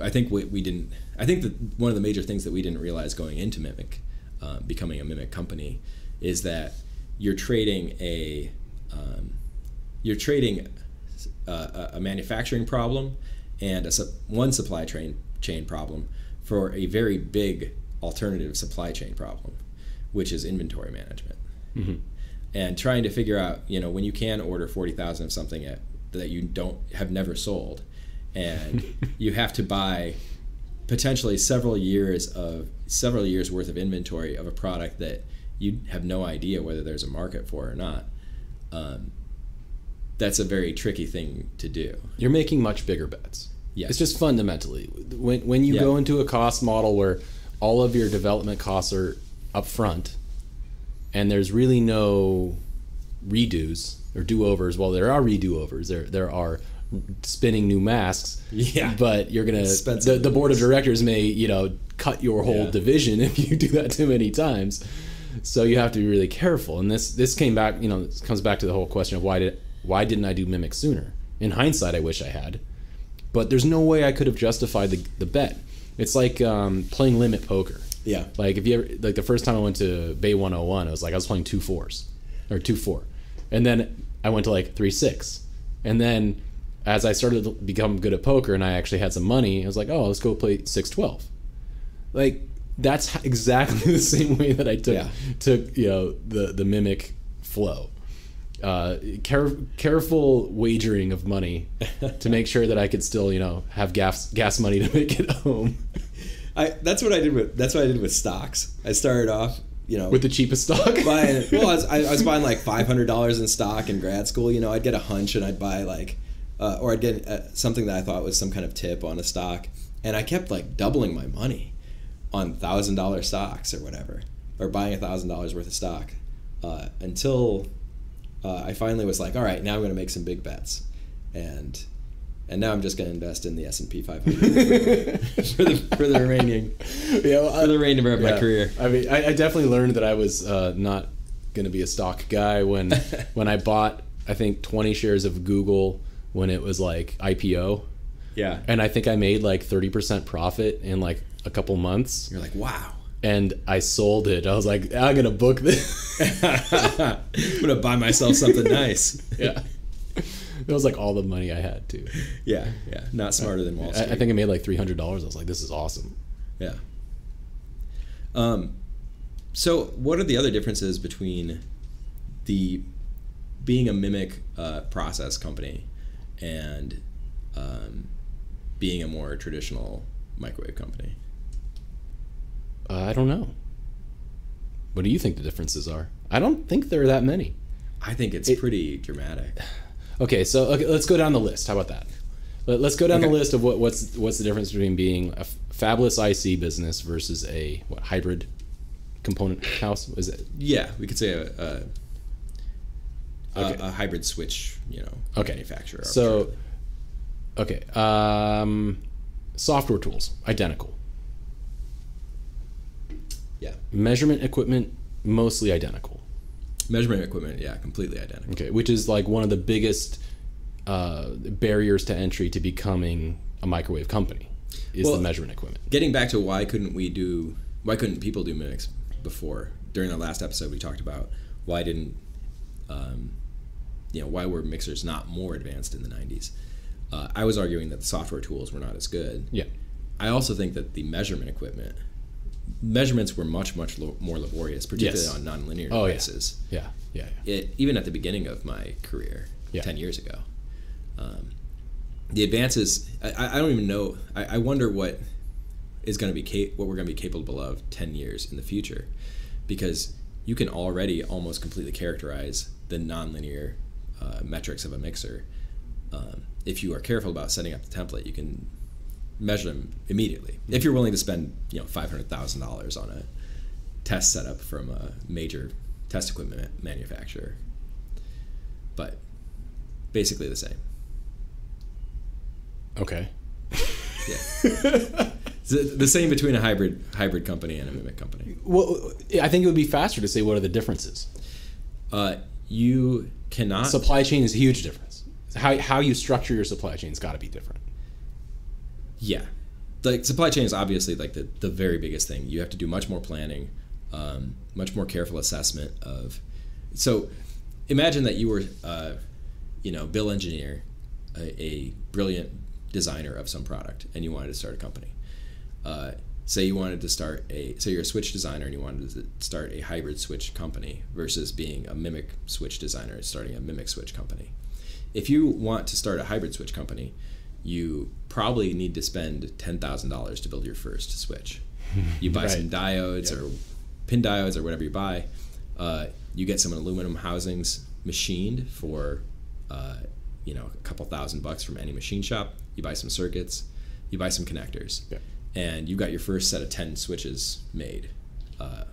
I think we, we didn't. I think that one of the major things that we didn't realize going into MMIC, uh, becoming a MMIC company, is that you're trading a um, you're trading uh, a, a manufacturing problem and a one supply chain chain problem for a very big alternative supply chain problem, which is inventory management. Mm-hmm. And trying to figure out, you know, when you can order 40,000 of something at, that you don't have never sold and you have to buy potentially several years of several years worth of inventory of a product that you have no idea whether there's a market for or not. Um, that's a very tricky thing to do. You're making much bigger bets. Yes. It's just fundamentally when when you Yeah. go into a cost model where all of your development costs are up front and there's really no redos or do-overs. Well, there are redo-overs. There there are spinning new masks. Yeah. But you're going to Expensive the, the board of directors may, you know, cut your whole Yeah. division if you do that too many times. So you have to be really careful. And this this came back, you know, this comes back to the whole question of why did why didn't I do MMIC sooner? In hindsight, I wish I had, but there's no way I could have justified the, the bet. It's like um, playing limit poker. Yeah. Like if you ever like the first time I went to Bay 101, I was like I was playing two fours or two four, and then I went to like three six, and then as I started to become good at poker and I actually had some money, I was like, oh, let's go play six twelve. Like that's exactly the same way that I took Yeah. took you know the the MMIC flow. Uh, care, careful wagering of money to make sure that I could still you know have gas gas money to make it home I, that's what I did with that's what I did with stocks. I started off, you know, with the cheapest stock. buying. Well, I was, I, I was buying like five hundred dollars in stock in grad school. You know, I'd get a hunch and I'd buy like, uh, or I'd get uh, something that I thought was some kind of tip on a stock, and I kept like doubling my money on thousand dollar stocks or whatever, or buying a thousand dollars worth of stock, uh, until uh, I finally was like, all right, now I'm going to make some big bets, and and now I'm just going to invest in the S and P 500 for the for the remaining yeah, well, for the remainder of my career. I mean, I, I definitely learned that I was uh, not going to be a stock guy when when I bought I think 20 shares of Google when it was like IPO, Yeah, and I think I made like 30% profit in like a couple months, you're like, wow. and I sold it. I was like, I'm gonna book this. I'm gonna buy myself something nice. yeah, it was like all the money I had too. Yeah, yeah. Not smarter than Wall I, Street. I think I made like $300. I was like, this is awesome. Yeah. Um, so, what are the other differences between the being a MMIC uh, process company and um, being a more traditional microwave company? Uh, I don't know. What do you think the differences are? I don't think there are that many. I think it's It- pretty dramatic. Okay, so okay, let's go down the list. How about that? Let, us go down the list of what, what's what's the difference between being a fabless IC business versus a what hybrid component house? Is it Yeah, we could say a, a, a, Okay. a hybrid switch, you know, Okay. manufacturer. so? Okay, um, software tools identical. yeah, Measurement equipment mostly identical. measurement equipment, yeah, completely identical. Okay, which is like one of the biggest uh, barriers to entry to becoming a microwave company is Well- the measurement equipment. getting back to why couldn't we do why couldn't people do MMICs before during the last episode we talked about why didn't um, you know why were mixers not more advanced in the 90s uh, i was arguing that the software tools were not as good Yeah. i also think that the measurement equipment measurements were much much lo- more laborious particularly Yes. on nonlinear Oh, yeah. devices Yeah. Yeah. yeah. it, even at the beginning of my career, Yeah. 10 years ago. Um, the advances, I, I don't even know, I, I wonder what is going to be, cap- what we're going to be capable of 10 years in the future. Because you can already almost completely characterize the nonlinear uh, metrics of a mixer. Um, if you are careful about setting up the template, you can measure them immediately. If you're willing to spend, you know, $500,000 on a test setup from a major test equipment manufacturer. But basically the same. Okay. Yeah. the, the same between a hybrid hybrid company and a MMIC company. Well, I think it would be faster to say what are the differences. Uh, you cannot. Supply chain is a huge difference. How, how you structure your supply chain has got to be different. yeah. Like supply chain is obviously like the, the very biggest thing. You have to do much more planning, um, much more careful assessment of. So, imagine that you were, uh, you know, bill engineer, a, a brilliant designer of some product, and you wanted to start a company. Uh, say you wanted to start a say you're a switch designer and you wanted to start a hybrid switch company versus being a MMIC switch designer and starting a MMIC switch company. If you want to start a hybrid switch company, you probably need to spend ten thousand dollars to build your first switch. You buy Right. some diodes Yep. or pin diodes or whatever you buy. Uh, you get some aluminum housings machined for uh, you know a couple thousand bucks from any machine shop. You buy some circuits, you buy some connectors. And you got your first set of ten switches made uh,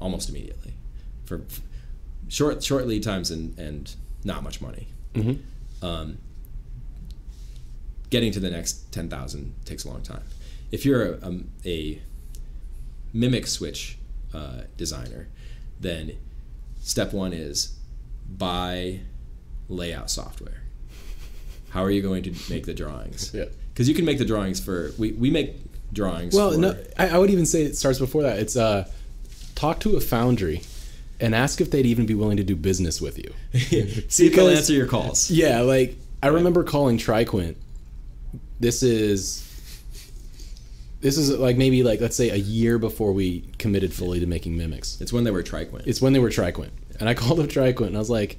almost immediately for f- short short lead times and and not much money. hmm Um, getting to the next ten thousand takes a long time. If you're a, um, a MMIC switch uh, designer, then step one is buy layout software. How are you going to make the drawings? Yeah. Because you can make the drawings for we, we make drawings. Well, no, I, I would even say it starts before that. It's uh, talk to a foundry and ask if they'd even be willing to do business with you. see if they'll answer your calls. Yeah, like I remember calling Triquint. This is this is like maybe like let's say a year before we committed fully to making MMICs. It's when they were Triquint. It's when they were Triquint, and I called up Triquint and I was like,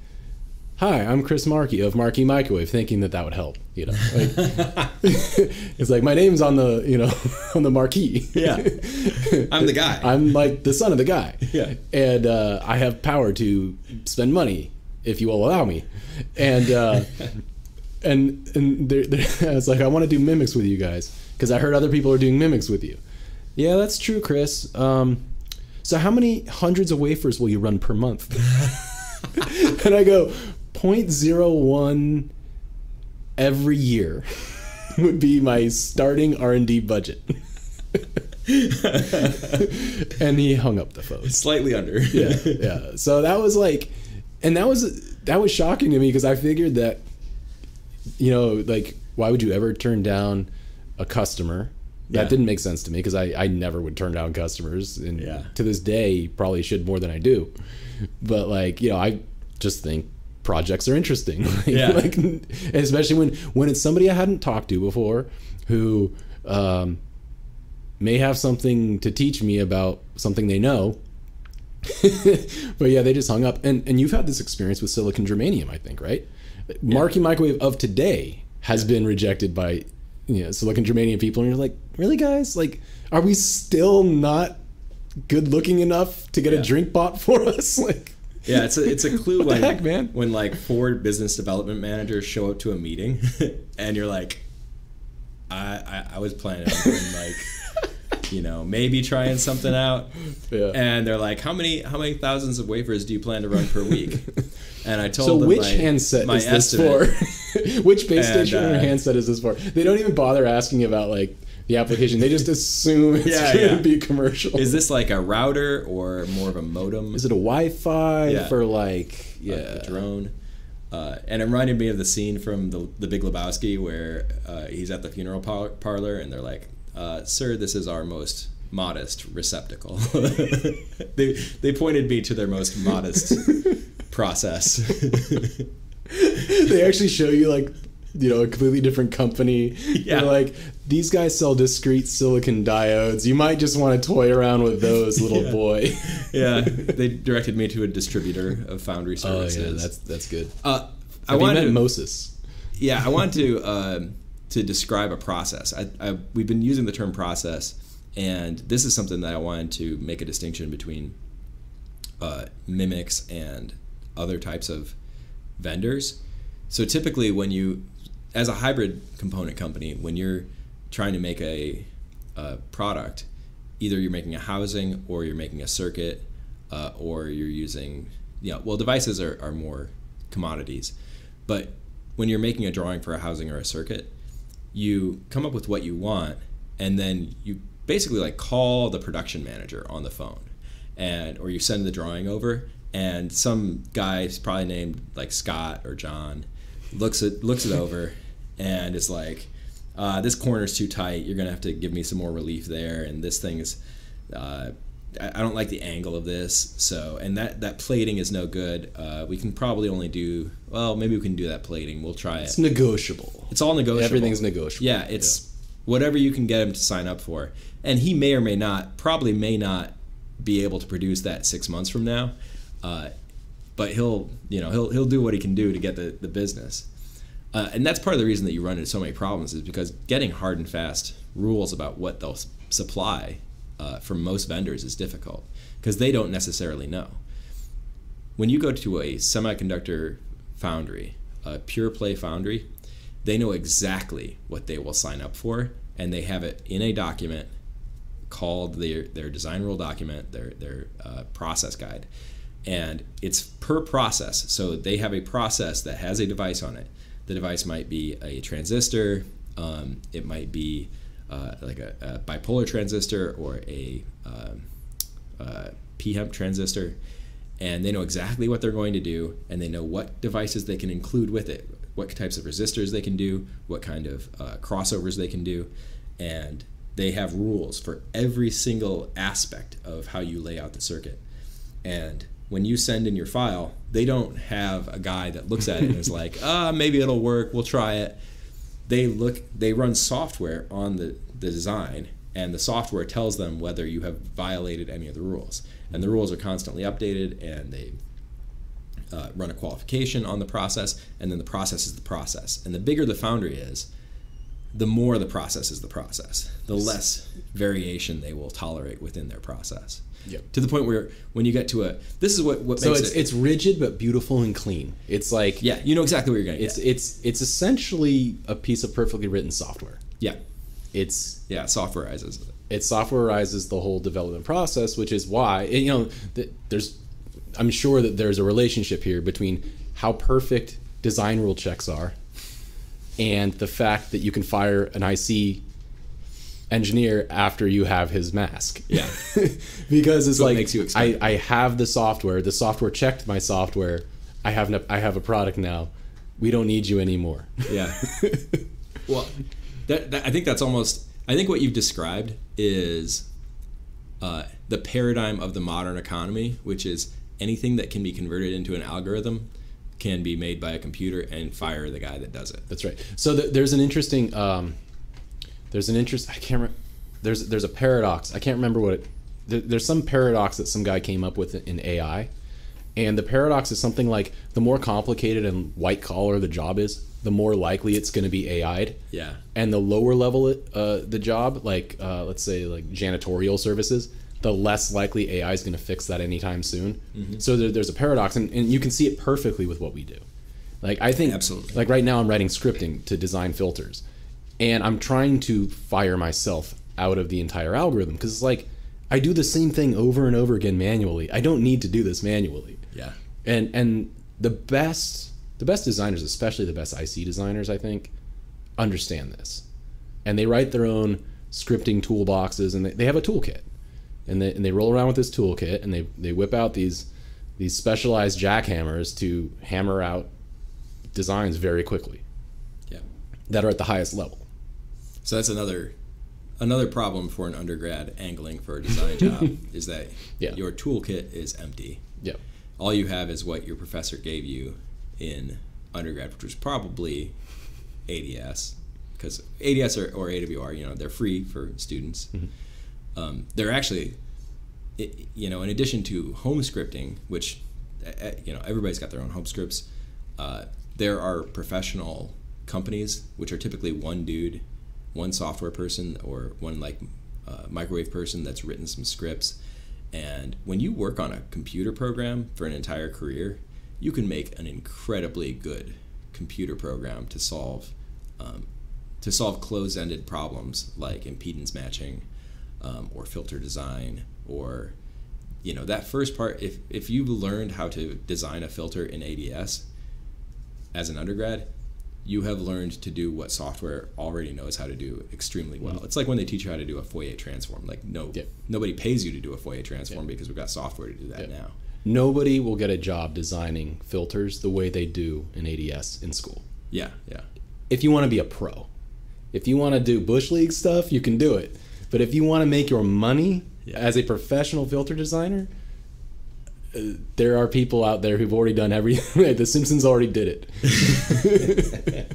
"Hi, I'm Chris Marki of Marki Microwave," thinking that that would help. You know, like, it's like my name's on the you know on the marquee. Yeah. I'm the guy. I'm like the son of the guy. Yeah. And uh, I have power to spend money if you will allow me. And uh, and and they're, they're, I was like, I want to do MMICs with you guys because I heard other people are doing MMICs with you. Yeah, that's true, Chris. Um, so how many hundreds of wafers will you run per month? and I go, 0.01 every year would be my starting R&D budget. and he hung up the phone. Slightly under. Yeah, yeah. So that was like, and that was that was shocking to me because I figured that, you know, like why would you ever turn down a customer? That Yeah. didn't make sense to me because I, I never would turn down customers, and Yeah. to this day probably should more than I do. But like you know, I just think projects are interesting. Yeah. like, especially when when it's somebody I hadn't talked to before, who um, may have something to teach me about something they know. but yeah, they just hung up. And and you've had this experience with silicon germanium, I think, right? Marki Microwave of today has been rejected by you know silicon germanium people, and you're like, really, guys? Like, are we still not good looking enough to get Yeah. a drink bought for us? Like, Yeah, it's a it's a clue when heck, man? when like four business development managers show up to a meeting and you're like, I I, I was planning on doing like, you know, maybe trying something out, yeah. and they're like, how many how many thousands of wafers do you plan to run per week? And I told so them which my, handset my is this for? which base And, station or uh, handset is this for? They don't even bother asking about like the application. They just assume it's Yeah, going to yeah. be commercial. Is this like a router or more of a modem? Is it a Wi-Fi Yeah. for like a- a drone. Uh, and it reminded me of the scene from the, the Big Lebowski where uh, he's at the funeral par- parlor and they're like, uh, "Sir, this is our most modest receptacle." they they pointed me to their most modest process. they actually show you like you know a completely different company. Yeah. They're like these guys sell discrete silicon diodes. You might just want to toy around with those, little Yeah. boy. yeah, they directed me to a distributor of foundry services. Oh yeah, that's that's good. uh, I Have you wanted met to, Moses? yeah, I want to um to describe a process. I, I, we've been using the term process, and this is something that I wanted to make a distinction between uh, MMICs and other types of vendors. So typically, when you, as a hybrid component company, when you're trying to make a, a product, either you're making a housing or you're making a circuit, uh, or you're using, you know, well, devices are, are more commodities, but when you're making a drawing for a housing or a circuit, you come up with what you want, and then you basically like call the production manager on the phone, and or you send the drawing over, and some guy, probably named like Scott or John, looks it looks it over, and is like, uh, "This is too tight. You're gonna have to give me some more relief there, and this thing is." Uh, I I don't like the angle of this, so and that that plating is no good. Uh, we can probably only do well. Maybe we can do that plating. We'll try it. It's negotiable. It's all negotiable. Everything's negotiable. Yeah, it's whatever you can get him to sign up for. And he may or may not, probably may not be able to produce that six months from now. Uh, but he'll, you know, he'll he'll do what he can do to get the, the business. Uh, and that's part of the reason that you run into so many problems is because getting hard and fast rules about what they'll supply uh, from most vendors is difficult because they don't necessarily know. When you go to a semiconductor foundry, a pure play foundry, they know exactly what they will sign up for, and they have it in a document called their their design rule document, their their uh, process guide, and it's per process. So they have a process that has a device on it. The device might be a transistor, um, it might be uh, like a, a, bipolar transistor or a um, uh, pHEMT transistor, and they know exactly what they're going to do, and they know what devices they can include with it, what types of resistors they can do, what kind of uh, crossovers they can do, and they have rules for every single aspect of how you lay out the circuit. And when you send in your file, they don't have a guy that looks at it and is like, ah, maybe it'll work, we'll try it. They look, they run software on the, the design, and the software tells them whether you have violated any of the rules. And the rules are constantly updated, and they uh, run a qualification on the process, and then the process is the process. And the bigger the foundry is, the more the process is the process, the less variation they will tolerate within their process. Yep. To the point where when you get to a, this is what what So makes it's it. it's rigid but beautiful and clean. It's like yeah, you know exactly what you're going it's get. it's it's essentially a piece of perfectly written software. yeah, It's yeah, softwareizes it. it softwareizes the whole development process, which is why eh, you know th- there's I'm sure that there's a relationship here between how perfect design rule checks are and the fact that you can fire an IC engineer after you have his mask. Yeah. because it's it like makes you I. I have the software. The software checked my software. I have no, I have a product now. We don't need you anymore. Yeah. well, that, that I think that's almost. I think what you've described is uh, the paradigm of the modern economy, which is anything that can be converted into an algorithm can be made by a computer and fire the guy that does it. That's right. So th- there's an interesting um, there's an interest. I can't. Re- there's there's a paradox. I can't remember what it. There, there's some paradox that some guy came up with in AI, and the paradox is something like the more complicated and white collar the job is, the more likely it's going to be AI'd. Yeah. And the lower level it, uh, the job, like uh, let's say like janitorial services, the less likely AI is going to fix that anytime soon. Mm-hmm. So there, there's a paradox, and, and you can see it perfectly with what we do. Like I think, Absolutely. Like right now, I'm writing scripting to design filters, and I'm trying to fire myself out of the entire algorithm because it's like I do the same thing over and over again manually. I don't need to do this manually. Yeah. And and the best the best designers, especially the best IC designers, I think, understand this, and they write their own scripting toolboxes, and they, they have a toolkit, and they and they roll around with this toolkit, and they they whip out these these specialized jackhammers to hammer out designs very quickly Yeah. that are at the highest level. So that's another another problem for an undergrad angling for a design job is that Yeah. your toolkit is empty. Yeah. All you have is what your professor gave you in undergrad, which was probably ADS, because ADS or, or AWR, you know, they're free for students. Um, they're actually, it, you know, in addition to home scripting, which, uh, you know, everybody's got their own home scripts. Uh, there are professional companies, which are typically one dude, one software person, or one like uh, microwave person that's written some scripts. And when you work on a computer program for an entire career, you can make an incredibly good computer program to solve um, to solve closed-ended problems like impedance matching um, or filter design or you know that first part if if you learned how to design a filter in ADS as an undergrad you have learned to do what software already knows how to do extremely well. Mm-hmm. It's like when they teach you how to do a Fourier transform. Like no, nobody pays you to do a Fourier transform because we've got software to do that now. Nobody will get a job designing filters the way they do in ADS in school. Yeah, yeah, if you want to be a pro. If you want to do bush league stuff, you can do it. But if you want to make your money as a professional filter designer, there are people out there who've already done everything. the Simpsons already did it.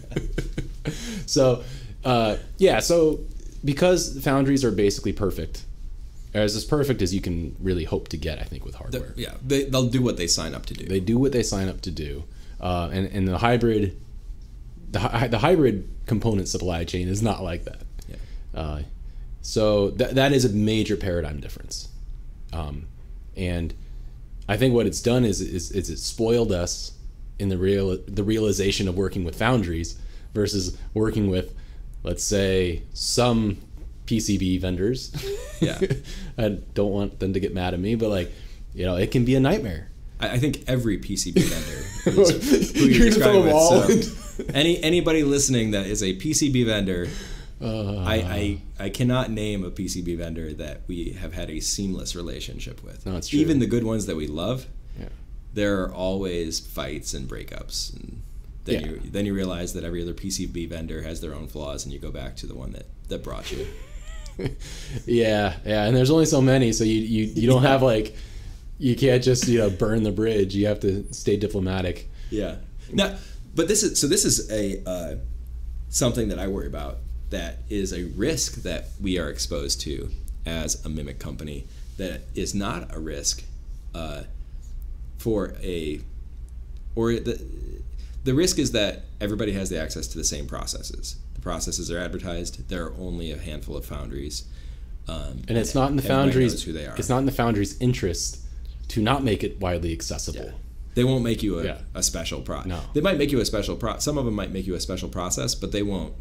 so, uh, yeah. So because foundries are basically perfect, as as perfect as you can really hope to get. I think with The- hardware, yeah, they, they'll do what they sign up to do. they do what they sign up to do, uh, and and the hybrid, the the hybrid component supply chain is not like that. Yeah. Uh, so that that is a major paradigm difference, um, and I think what it's done is is, is it spoiled us in the real the realization of working with foundries versus working with, let's say, some PCB vendors. Yeah. I don't want them to get mad at me, but like, you know, it can be a nightmare. I, I think every PCB vendor is who You're you're throw describing them all with. So any anybody listening that is a PCB vendor, Uh, I, I I cannot name a PCB vendor that we have had a seamless relationship with. No, it's true. Even the good ones that we love, Yeah. there are always fights and breakups, and then Yeah. you then you realize that every other PCB vendor has their own flaws, and you go back to the one that that brought you. Yeah, yeah, and there's only so many, so you you, you don't have like you can't just you know burn the bridge. You have to stay diplomatic. Yeah. Now, but this is so. This is a uh, something that I worry about. That is a risk that we are exposed to as a MMIC company. That is not a risk uh, for a or the the risk is that everybody has the access to the same processes. The processes are advertised. There are only a handful of foundries. Um, And it's not in the foundries. who they are. It's not in the foundries' interest to not make it widely accessible. Yeah. They won't make you a, Yeah. a special pro. No. They might make you a special pro. Some of them might make you a special process, but they won't.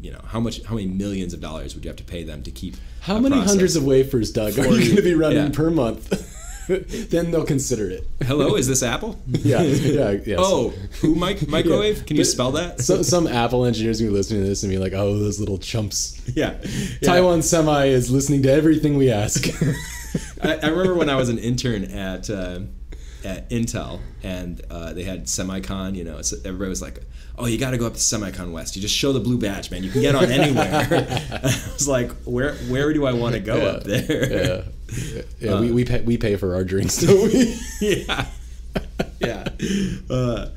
You know how much? How many millions of dollars would you have to pay them to keep? How many process? hundreds of wafers, Doug, are you going to be running Yeah. per month? then they'll consider it. Hello, is this Apple? Yeah, yeah, yeah. Oh, who mic- microwave? Yeah. Can you spell that? So, some Apple engineers will be listening to this and be like, "Oh, those little chumps." yeah. yeah. Taiwan Semi is listening to everything we ask. I, I remember when I was an intern at uh, at Intel, and uh, they had Semicon. You know, so everybody was like, "Oh, you got to go up to Semicon West. You just show the blue badge, man. You can get on anywhere." I was like, "Where where do I want to go Yeah. up there?" yeah, yeah. we we pay, we pay for our drinks, don't we? yeah, yeah. Uh,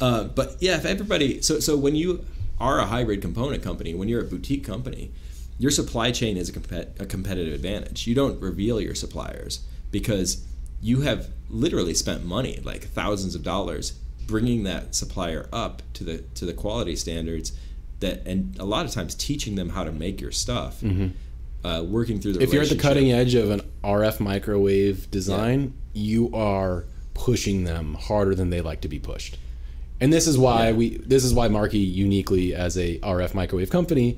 uh, but yeah, if everybody, so so when you are a hybrid component company, when you're a boutique company, your supply chain is a, compet- a competitive advantage. You don't reveal your suppliers because you have literally spent money, like thousands of dollars, bringing that supplier up to the to the quality standards that, and a lot of times teaching them how to make your stuff. Uh, working through the Mm-hmm. if you're at the cutting edge of an RF microwave design, you are pushing them harder than they like to be pushed. And this is why Yeah. we this is why Marki uniquely as a RF microwave company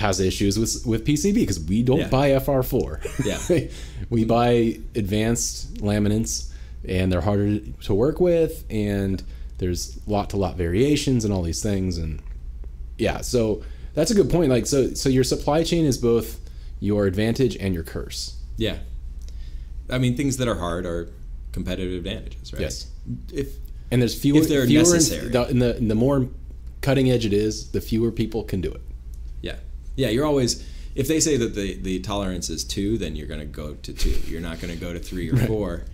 has issues with with PCB because we don't Yeah. buy FR4. Yeah. we buy advanced laminates and they're harder to work with and there's lot to lot variations and all these things and yeah, so that's a good point like so so your supply chain is both your advantage and your curse. Yeah. I mean, things that are hard are competitive advantages, right? Yes. If And there's fewer If they're fewer and- necessary. the, and the, and the more cutting edge it is, the fewer people can do it. yeah, yeah, you're always. If they say that the the tolerance is two, then you're going to go to two. You're not going to go to three or four.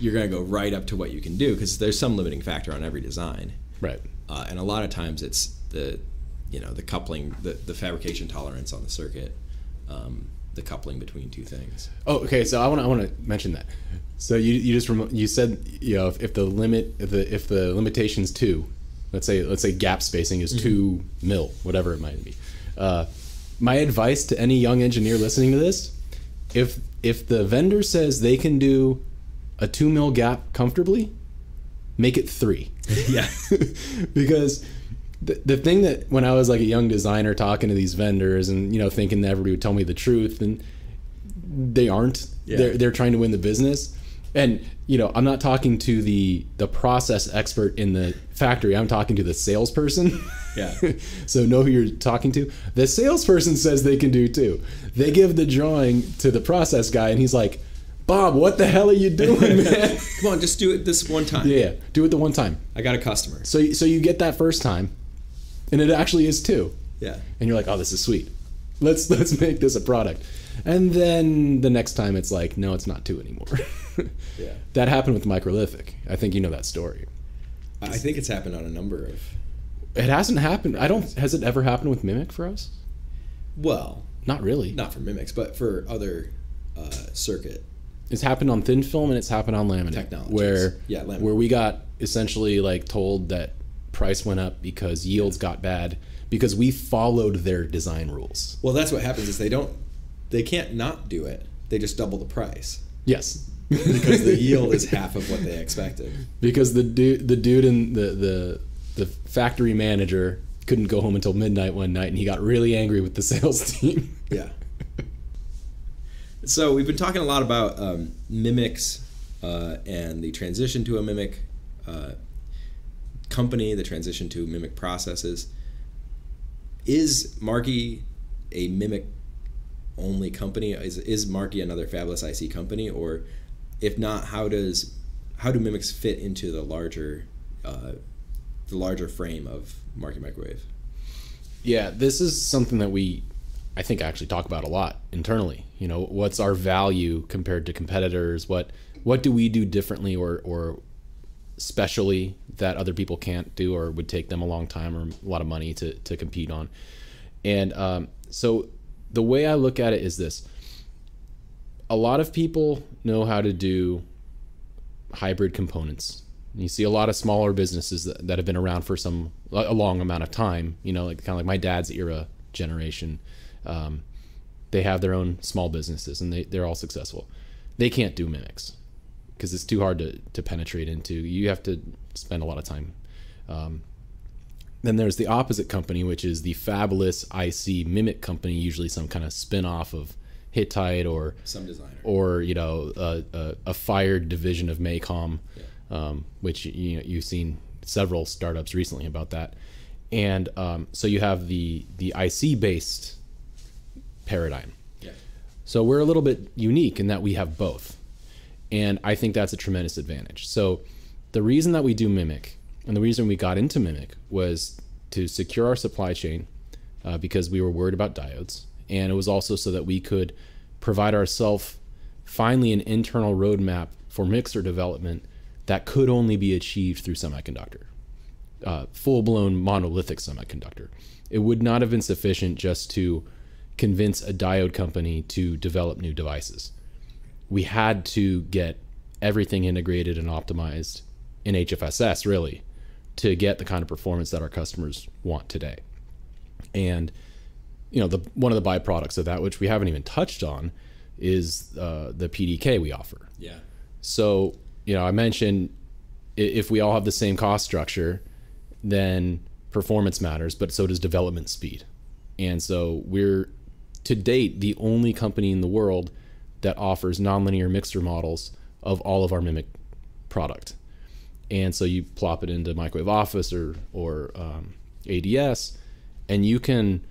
You're going to go right up to what you can do because there's some limiting factor on every design, Right. uh, and a lot of times it's the, you know, the coupling, the the fabrication tolerance on the circuit, um, the coupling between two things. Oh, okay. So I want to I want to mention that. So you you just you said you know if, if the limit if the if the limitation's two, let's say let's say gap spacing is two mil, whatever it might be. Uh, my advice to any young engineer listening to this, if if the vendor says they can do a two mil gap comfortably, make it three. yeah, because the, the thing that when I was like a young designer talking to these vendors and you know thinking that everybody would tell me the truth and they aren't. Yeah. they're they're trying to win the business. And you know I'm not talking to the the process expert in the factory. I'm talking to the salesperson Yeah. so know who you're talking to the salesperson says they can do too they give the drawing to the process guy and he's like Bob what the hell are you doing man come on, just do it this one time. yeah do it the one time I got a customer. so so you get that first time, and it actually is two, Yeah, and you're like, oh, this is sweet. Let's let's make this a product. And then the next time it's like, no, it's not two anymore. Yeah. That happened with microlithic. I think you know that story. I think it's happened on a number of It hasn't happened. I don't. Has it ever happened with MMIC for us? Well, Not really. Not for MMICs, but for other uh, circuit. It's happened on thin film and it's happened on laminate. Technologies. Where Yeah, laminate. where we got essentially like told that price went up because yields got bad because we followed their design rules. Well, that's what happens is they don't, they can't not do it. They just double the price Yes. because the yield is half of what they expected. because the dude the dude in the the the factory manager couldn't go home until midnight one night and he got really angry with the sales team. Yeah. So we've been talking a lot about um, MMICs uh, and the transition to a MMIC uh, company, the transition to MMIC processes. Is Marki a MMIC only company? Is is Marki another Fabless IC company, or if not, how does how do MMICs fit into the larger uh, the larger frame of Marki Microwave? Yeah, this is something that we, I think, actually talk about a lot internally. You know, what's our value compared to competitors? What what do we do differently or or specially that other people can't do or would take them a long time or a lot of money to to compete on? And um, so the way I look at it is this: a lot of people know how to do hybrid components. You see a lot of smaller businesses that, that have been around for some a long amount of time. You know, like kind of like my dad's era generation. Um, they have their own small businesses and they, they're all successful. They can't do MMICs because it's too hard to, to penetrate into. You have to spend a lot of time. Um, then there's the opposite company, which is the fabless IC MMIC company, usually some kind of spin off of Hittite or Some designer. or you know a, a, a fired division of MACOM, Yeah. Um, which you know you've seen several startups recently about that, and um, so you have the the IC based paradigm. Yeah. So we're a little bit unique in that we have both, and I think that's a tremendous advantage. So the reason that we do MMIC and the reason we got into MMIC was to secure our supply chain uh, because we were worried about diodes, and it was also so that we could provide ourselves finally an internal roadmap for mixer development that could only be achieved through semiconductor, uh, full blown monolithic semiconductor. It would not have been sufficient just to convince a diode company to develop new devices. We had to get everything integrated and optimized in HFSS really to get the kind of performance that our customers want today. And you know, the one of the byproducts of that, which we haven't even touched on, is uh, the PDK we offer. Yeah. So, you know, I mentioned if we all have the same cost structure, then performance matters, but so does development speed. And so we're to date the only company in the world that offers nonlinear mixer models of all of our MMIC product. And so you plop it into Microwave Office or or um, ADS, and you can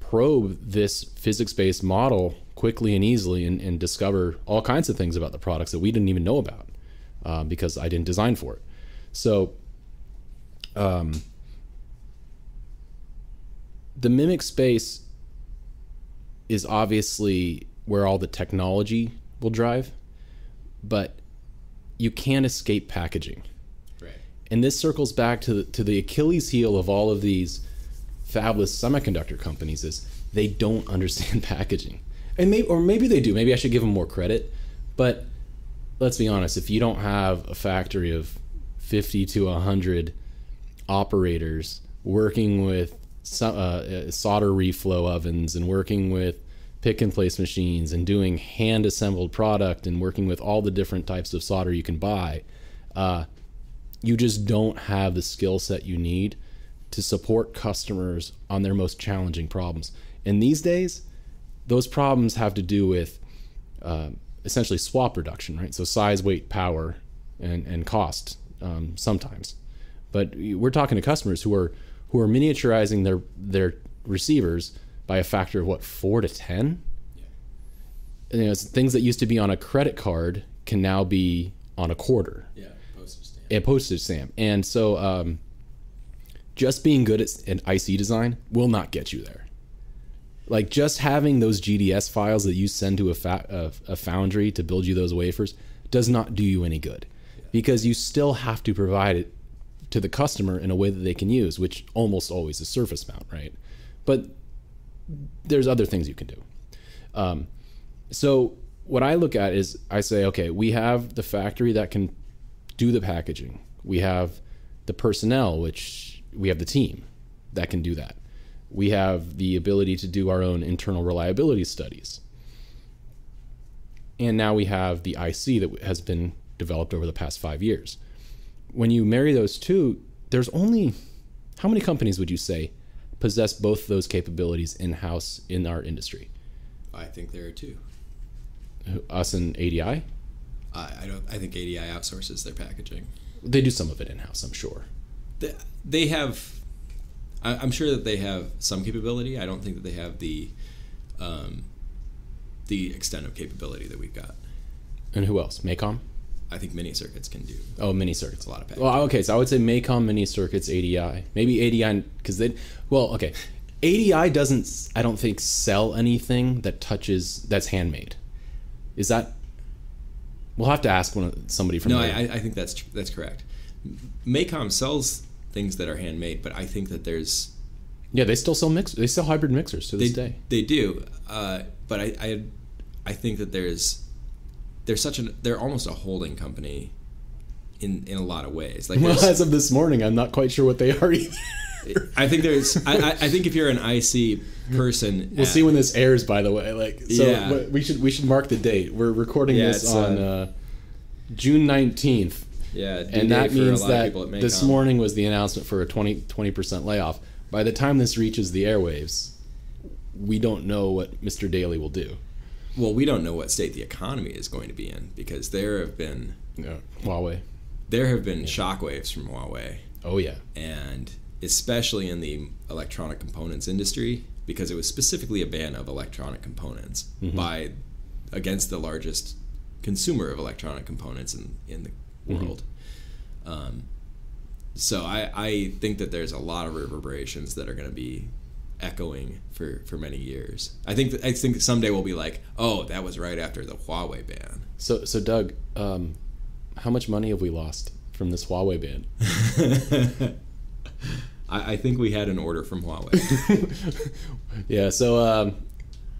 probe this physics-based model quickly and easily and, and discover all kinds of things about the products that we didn't even know about uh, because I didn't design for it. So, um, the MMIC space is obviously where all the technology will drive, but you can't escape packaging. Right. And this circles back to the, to the Achilles heel of all of these fabless semiconductor companies is they don't understand packaging. And maybe or maybe they do. Maybe I should give them more credit. But let's be honest, if you don't have a factory of 50 to 100 operators working with so- uh, solder reflow ovens and working with pick and place machines and doing hand assembled product and working with all the different types of solder you can buy, uh, you just don't have the skill set you need to support customers on their most challenging problems. And these days, those problems have to do with uh, essentially swap reduction, right? So size, weight, power, and and cost um, sometimes. But we're talking to customers who are who are miniaturizing their their receivers by a factor of what four to ten. You know, things that used to be on a credit card can now be on a quarter Yeah. Postage stamp. a postage stamp. And so, um, just being good at an IC design will not get you there. Like just having those GDS files that you send to a, a, a foundry to build you those wafers does not do you any good, because you still have to provide it to the customer in a way that they can use, which almost always is surface mount, right? But there's other things you can do. Um, so what I look at is I say, okay, we have the factory that can do the packaging. We have the personnel, which we have the team that can do that. We have the ability to do our own internal reliability studies. And now we have the IC that has been developed over the past five years. When you marry those two, there's only how many companies would you say possess both those capabilities in house in our industry? I think there are two. Us and ADI? I, I don't. I think ADI outsources their packaging. They do some of it in house, I'm sure. They, they have. I, I'm sure that they have some capability. I don't think that they have the, um, the extent of capability that we've got. And who else? MACOM? I think Mini-Circuits can do. Oh, Mini-Circuits. a lot of packaging. Well, okay, so I would say MACOM, mini circuits, ADI. Maybe ADI because they. Well, okay, ADI doesn't. I don't think sell anything that touches that's handmade. Is that? We'll have to ask one somebody from. No, I, I think that's that's correct. MACOM sells things that are handmade, but I think that there's yeah, they still sell mix. They sell hybrid mixers to they this day. they do, uh, but I, I I think that there's there's such an they're almost a holding company in in a lot of ways. Like Well, as of this morning, I'm not quite sure what they are either. I think there's I, I think if you're an IC person, We'll at- see when this airs. By the way, like, so Yeah. we should we should mark the date. We're recording Yeah, this on uh, uh, June 19th. Yeah, and that date for a means that this MACOM. morning was the announcement for a 20 percent layoff. By the time this reaches the airwaves, we don't know what Mr. Daly will do. Well, we don't know what state the economy is going to be in because there have been Yeah, Huawei. there have been shockwaves from Huawei. Oh yeah, and especially in the electronic components industry because it was specifically a ban of electronic components mm-hmm. by against the largest consumer of electronic components in, in the world um, so I, I think that there's a lot of reverberations that are going to be echoing for, for many years I think that, I think someday we'll be like oh that was right after the Huawei ban So so Doug, um, how much money have we lost from this Huawei ban? I, I think we had an order from Huawei yeah. So um,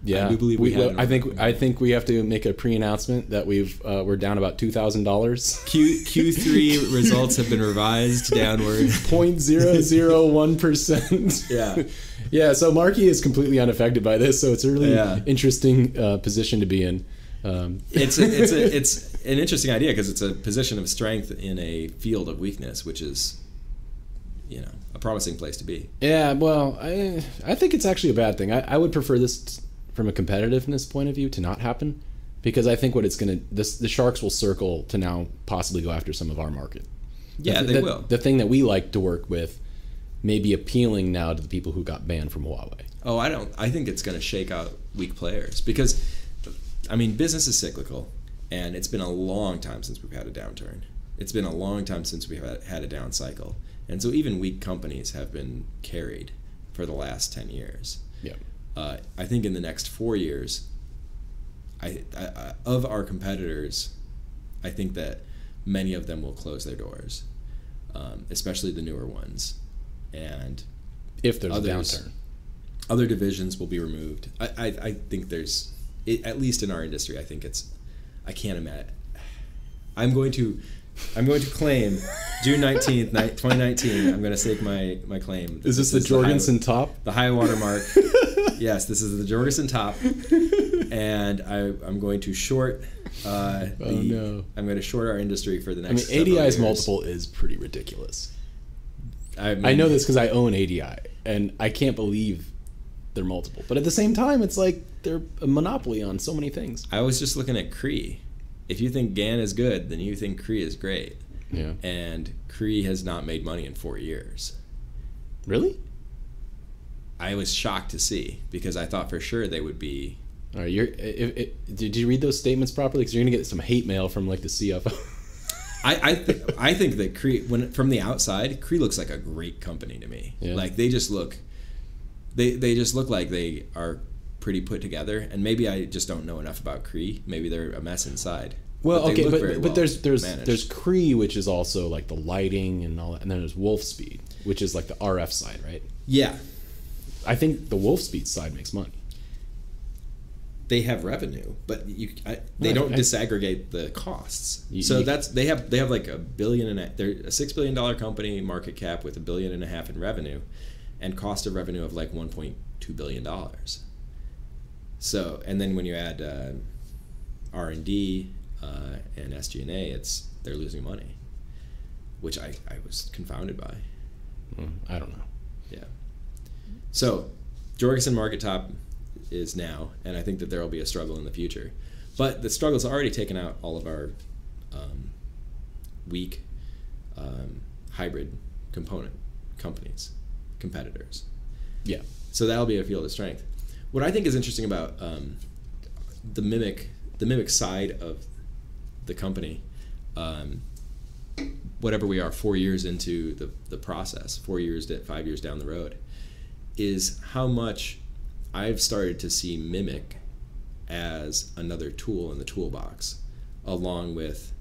yeah, I do believe we had an I think. I think we have to make a pre-announcement that we've uh, we're down about two thousand dollars. Q Q3 results have been revised downward. Point zero zero one percent. Yeah. Yeah, so Marki is completely unaffected by this, so it's a really Yeah. interesting uh, position to be in. Um, It's a, it's a, it's an interesting idea because it's a position of strength in a field of weakness, which is, you know, a promising place to be. yeah, well, I I think it's actually a bad thing. I, I would prefer this from a competitiveness point of view to not happen, because I think what it's gonna this the sharks will circle to now possibly go after some of our market. Yeah, the, they the- will. The thing that we like to work with may be appealing now to the people who got banned from Huawei. Oh, I don't. I think it's going to shake out weak players because, I mean, business is cyclical, and it's been a long time since we've had a downturn. It's been a long time since we've had, had a down cycle, and so even weak companies have been carried for the last ten years. Yeah. Uh, I think in the next four years, I, I, I of our competitors, I think that many of them will close their doors, um, especially the newer ones, and If there's Others- a downturn. other divisions will be removed. I, I, I think there's, it, at least in our industry, I think it's, I can't imagine. I'm going to, I'm going to claim June 19th, ni- 2019. I'm going to stake my, my claim. Is this the high- Jorgensen top? the high water mark. yes, this is the Jorgensen top, and I, I'm going to short. Uh, the, Oh, no. I'm going to short our industry for the next. I mean, ADI's multiple is pretty ridiculous. I, mean, I know this because I own ADI, and I can't believe they're multiple. But at the same time, it's like they're a monopoly on so many things. I was just looking at Cree. If you think GAN is good, then you think Cree is great. Yeah. and Cree has not made money in four years. Really? I was shocked to see because I thought for sure they would be. All right. You're. If, if, did you read those statements properly? Because you're gonna get some hate mail from like the CFO. I I, th- I think that Cree when from the outside, Cree looks like a great company to me. Yeah. Like they just look, they they just look like they are pretty put together. And maybe I just don't know enough about Cree. Maybe they're a mess inside. well, okay, but but well there's there's managed. there's Cree, which is also like the lighting and all that, and then there's Wolfspeed, which is like the RF side, right? yeah. I think the Wolfspeed side makes money. they have revenue, but you I, they Right, don't I- disaggregate the costs. You- so you- that's they have they have like a billion and a, they're a six billion dollar company market cap with a billion and a half in revenue, and cost of revenue of like one point two billion dollars. So and then when you add uh, R and D uh, and SG and A, it's they're losing money, which I, I was confounded by. Mm, I don't know. Yeah. So, Jorgensen market top is now, and I think that there will be a struggle in the future. But the struggle's already taken out all of our um, weak um, hybrid component companies, competitors. Yeah. So that'll be a field of strength. What I think is interesting about um, the MMIC, the MMIC side of the company, um, whatever we are, four years into the, the process, four years, to five years down the road, is how much I've started to see MMIC as another tool in the toolbox, along with,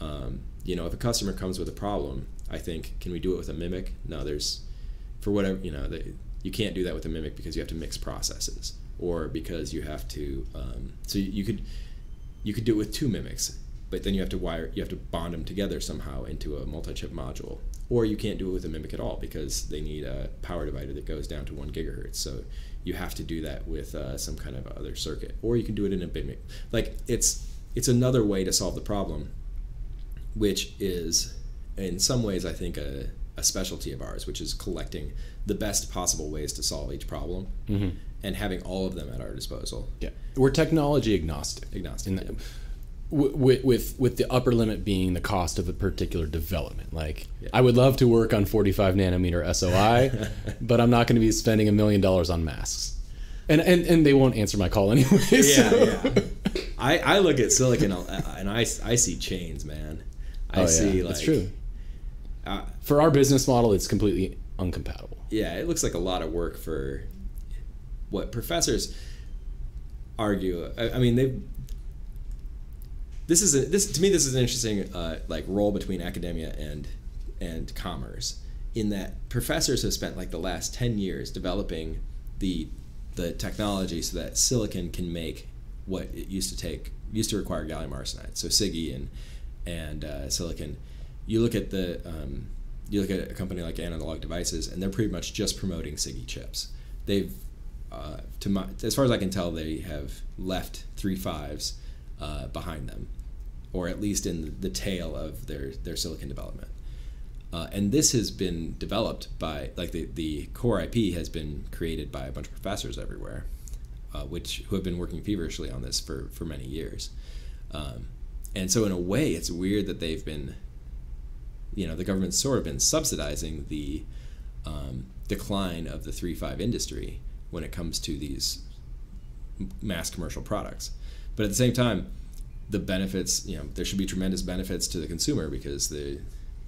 um, you know, if a customer comes with a problem, I think, can we do it with a MMIC? No, there's, for whatever, you know, they, you can't do that with a MMIC because you have to mix processes or because you have to, um, so you, could, you could do it with two MMICs, but then you have to wire, you have to bond them together somehow into a multi-chip module. Or you can't do it with a MMIC at all because they need a power divider that goes down to one gigahertz. So you have to do that with uh, some kind of other circuit. Or you can do it in a MMIC. Like it's it's another way to solve the problem, which is in some ways I think a, a specialty of ours, which is collecting the best possible ways to solve each problem Mm-hmm. and having all of them at our disposal. Yeah. We're technology agnostic. Agnostic. In that, with, with with the upper limit being the cost of a particular development. Like Yeah. I would love to work on 45 nanometer SOI, but I'm not going to be spending a million dollars on masks. And, and and they won't answer my call anyway. yeah, so- yeah. I, I look at silicon uh, and I, I see chains, man. I Oh, yeah, see like that's true. Uh, For our business model, it's completely uncompatible. yeah, it looks like a lot of work for what professors argue. I, I mean, they. This is a, this to me. This is an interesting uh, like role between academia and and commerce, in that professors have spent like the last ten years developing the the technology so that silicon can make what it used to take used to require gallium arsenide. So SiGe and and uh, silicon. You look at the um, you look at a company like Analog Devices, and they're pretty much just promoting SiGe chips. They've, uh, to my, as far as I can tell, they have left three fives uh, behind them, or at least in the tail of their their silicon development. Uh, and this has been developed by like the, the core IP has been created by a bunch of professors everywhere, uh, which who have been working feverishly on this for for many years. Um, and so in a way, it's weird that they've been, you know, the government's sort of been subsidizing the um, decline of the three five industry when it comes to these mass commercial products. But at the same time, the benefits, you know, there should be tremendous benefits to the consumer because the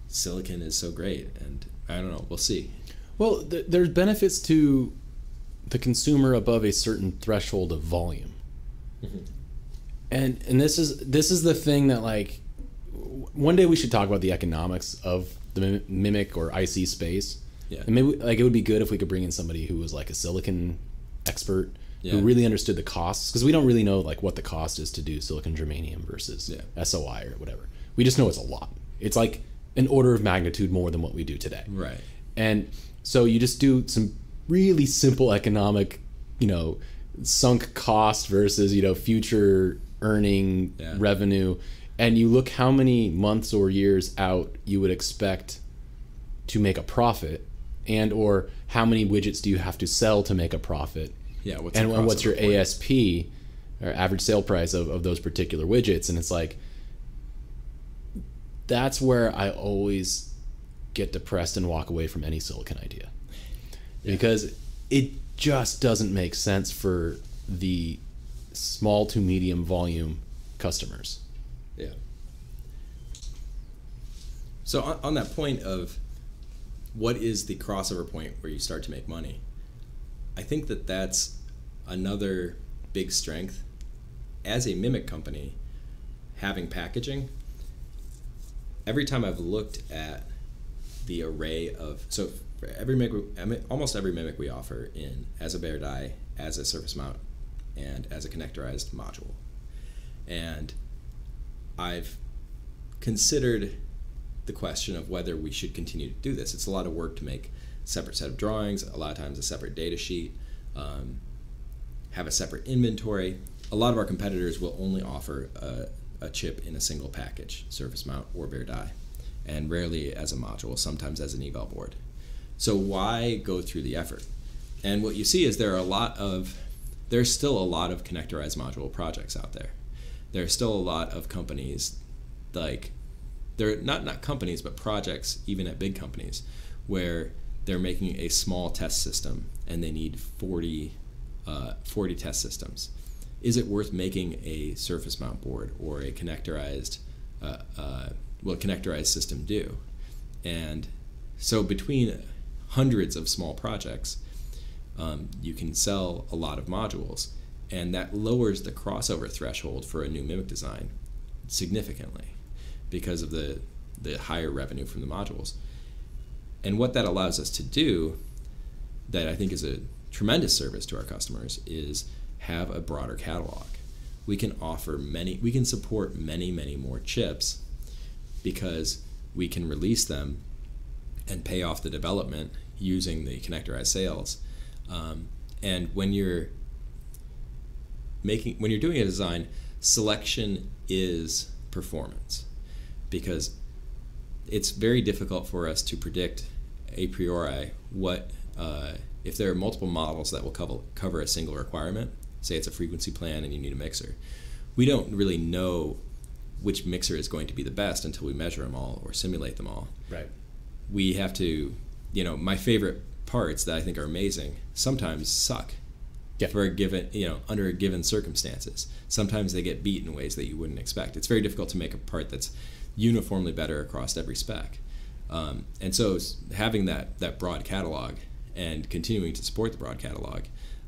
silicon is so great. And I don't know, we'll see. Well, th- there's benefits to the consumer above a certain threshold of volume. And and this is this is the thing that like one day we should talk about the economics of the MMIC or IC space. Yeah. And maybe like it would be good if we could bring in somebody who was like a silicon expert Yeah. who really understood the costs because we don't really know like what the cost is to do silicon germanium versus Yeah. SOI or whatever. We just know it's a lot. It's like an order of magnitude more than what we do today. Right. And so you just do some really simple economic, you know, sunk cost versus, you know, future earning Yeah. revenue. And you look how many months or years out you would expect to make a profit and or how many widgets do you have to sell to make a profit Yeah. What's and, what's your point? ASP or average sale price of, of those particular widgets and it's like that's where I always get depressed and walk away from any silicon idea because it just doesn't make sense for the small to medium volume customers. Yeah. So on, on that point of what is the crossover point where you start to make money, I think that that's another big strength as a MMIC company having packaging. Every time I've looked at the array of so every MMIC, almost every MMIC we offer in as a bare die, as a surface mount and as a connectorized module. And I've considered the question of whether we should continue to do this. It's a lot of work to make a separate set of drawings, a lot of times a separate data sheet, um, have a separate inventory. A lot of our competitors will only offer a, a chip in a single package, surface mount or bare die, and rarely as a module, sometimes as an eval board. So why go through the effort? And what you see is there are a lot of there's still a lot of connectorized module projects out there. There are still a lot of companies like they're not not companies but projects even at big companies where they're making a small test system and they need 40, uh, 40 test systems. Is it worth making a surface mount board or a connectorized, uh, uh, well, connectorized system do? And so between hundreds of small projects, um, you can sell a lot of modules, and that lowers the crossover threshold for a new MMIC design significantly because of the the higher revenue from the modules. And what that allows us to do, that I think is a tremendous service to our customers, is have a broader catalog. We can offer many, we can support many, many more chips because we can release them and pay off the development using the connectorized sales. Um, and when you're making, when you're doing a design, selection is performance. Because it's very difficult for us to predict a priori what uh, if there are multiple models that will cover, cover a single requirement say it's a frequency plan and you need a mixer we don't really know which mixer is going to be the best until we measure them all or simulate them all. Right. we have to you know my favorite parts that i think are amazing sometimes suck Yeah. for a given you know under a given circumstances sometimes they get beat in ways that you wouldn't expect it's very difficult to make a part that's uniformly better across every spec um, and so having that that broad catalog and continuing to support the broad catalog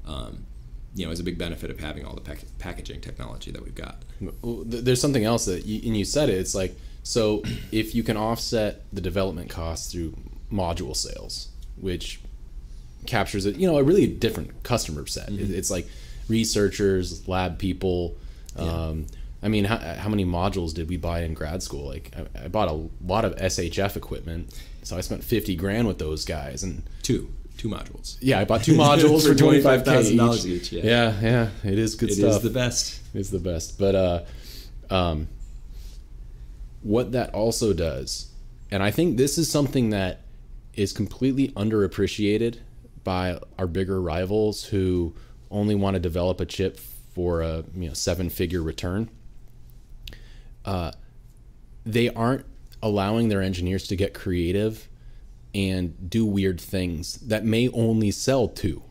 um, you know is a big benefit of having all the pack- packaging technology that we've got There's something else that, you, and you said it. It's like so if you can offset the development costs through module sales, which captures it, you know, a really different customer set. It- It's like researchers, lab people. Um, I mean, how, how many modules did we buy in grad school? Like, I, I bought a lot of SHF equipment, so I spent fifty grand with those guys, and two two modules yeah, I bought two modules for For twenty five thousand $25,000 each, yeah. yeah, yeah, it is good It stuff It is the best It's the best. But uh, um, what that also does, and I think this is something that is completely underappreciated by our bigger rivals who only want to develop a chip for a you know seven figure return. Uh, they aren't allowing their engineers to get creative and do weird things that may only sell two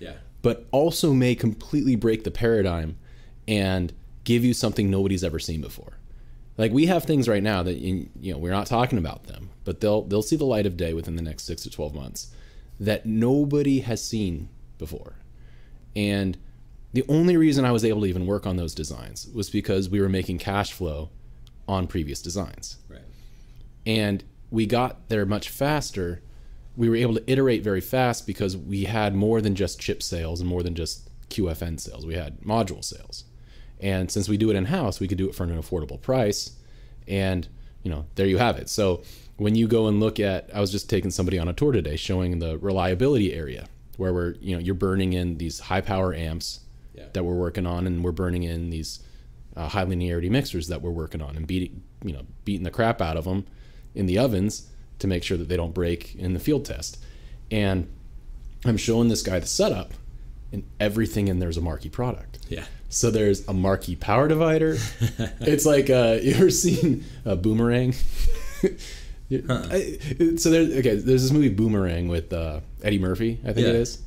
yeah but also may completely break the paradigm and give you something nobody's ever seen before. Like we have things right now that you you know we're not talking about them, but they'll they'll see the light of day within the next six to twelve months that nobody has seen before. And the only reason I was able to even work on those designs was because we were making cash flow on previous designs right and we got there much faster. We were able to iterate very fast because we had more than just chip sales and more than just QFN sales. We had module sales. And since we do it in house, we could do it for an affordable price. And, you know, there you have it. So when you go and look at, I was just taking somebody on a tour today showing the reliability area where we're, you know, you're burning in these high power amps Yeah. that we're working on, and we're burning in these uh, high linearity mixers that we're working on and beating, you know, beating the crap out of them in the ovens to make sure that they don't break in the field test. And I'm showing this guy the setup, and everything in there is a Marki product. yeah So there's a Marki power divider. it's like uh, you ever seen a boomerang? I- so there's okay. There's this movie Boomerang with uh, Eddie Murphy. I think it Yeah. is.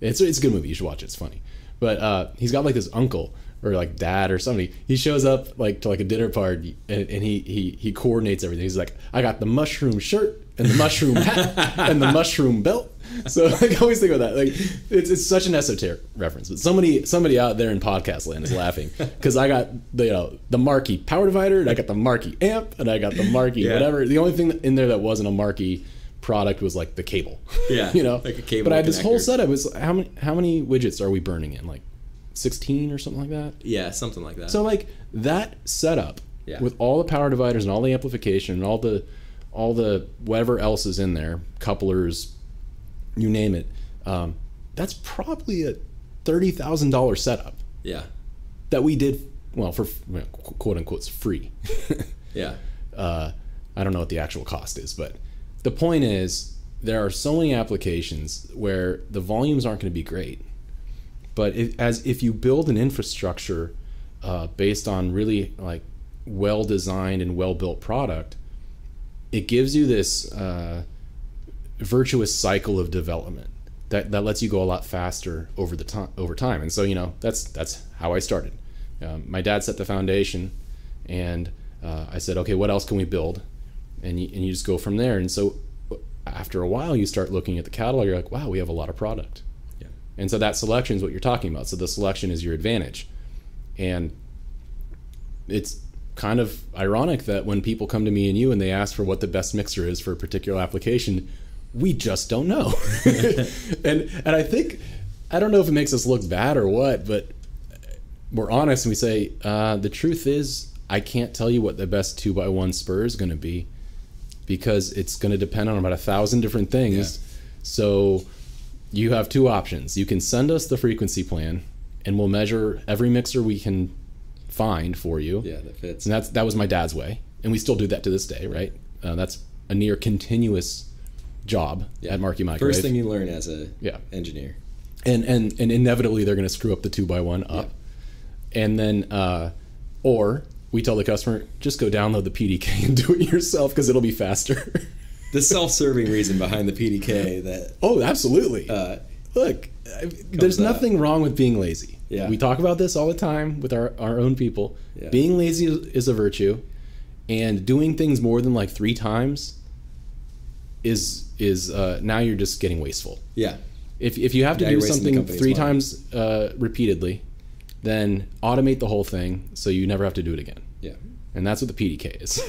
It's it's a good movie. You should watch it. It's funny. But uh, he's got like this uncle or like dad or somebody. He shows up like to like a dinner party and, and he he he coordinates everything. He's like, I got the mushroom shirt and the mushroom hat and the mushroom belt. So like, I always think about that. Like it's, it's such an esoteric reference, but somebody somebody out there in podcast land is laughing because I got the you know the Marki power divider and I got the Marki amp and I got the Marki Yeah. whatever. The only thing in there that wasn't a Marki product was like the cable. Yeah, you know, like a cable But I had this whole setup. Was how many how many widgets are we burning in? Like 16 or something like that. Yeah, something like that. So like that setup Yeah. with all the power dividers and all the amplification and all the all the whatever else is in there, couplers, you name it. Um, that's probably a thirty thousand dollar setup yeah, that we did well for quote unquote free. yeah, uh, I don't know what the actual cost is, but the point is there are so many applications where the volumes aren't going to be great. But if, as if you build an infrastructure uh, based on really like well designed and well built product, it gives you this uh, virtuous cycle of development that, that lets you go a lot faster over the time over time. And so you know that's that's how I started. Um, my dad set the foundation, and uh, I said, okay, what else can we build? And you, and you just go from there. And so after a while, you start looking at the catalog. You're like, wow, we have a lot of product. Yeah. And so that selection is what you're talking about. So the selection is your advantage, and it's kind of ironic that when people come to me and you and they ask for what the best mixer is for a particular application, we just don't know. and and I think I don't know if it makes us look bad or what, but we're honest and we say uh, the truth is I can't tell you what the best two by one spur is going to be because it's going to depend on about a thousand different things. So you have two options. You can send us the frequency plan, and we'll measure every mixer we can find for you. yeah, that fits. And that's that was my dad's way, and we still do that to this day, right? Uh, that's a near continuous job Yeah. at Marki Microwave. First thing you learn as a Yeah. engineer. and and and inevitably they're going to screw up the two by one up, and then uh, or we tell the customer just go download the PDK and do it yourself because it'll be faster. The self-serving reason behind the PDK that oh, absolutely. uh, Look, there's out. nothing wrong with being lazy. Yeah. We talk about this all the time with our, our own people. Yeah. Being lazy is, is a virtue, and doing things more than like three times is is uh, now you're just getting wasteful. yeah, If, if you have to Now do you're wasting the something three money. times uh, repeatedly, then automate the whole thing so you never have to do it again. yeah, And that's what the PDK is.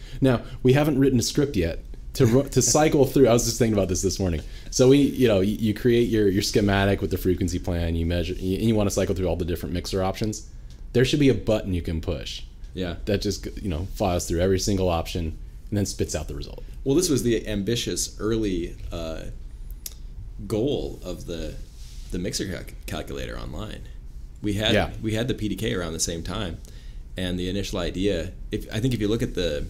now, we haven't written a script yet to to cycle through. I was just thinking about this this morning. So we, you know, you, you create your your schematic with the frequency plan. You measure, and you want to cycle through all the different mixer options. There should be a button you can push yeah. that just you know files through every single option and then spits out the result. Well, this was the ambitious early uh, goal of the the mixer calc- calculator online. We had Yeah. we had the PDK around the same time, and the initial idea. If I think if you look at the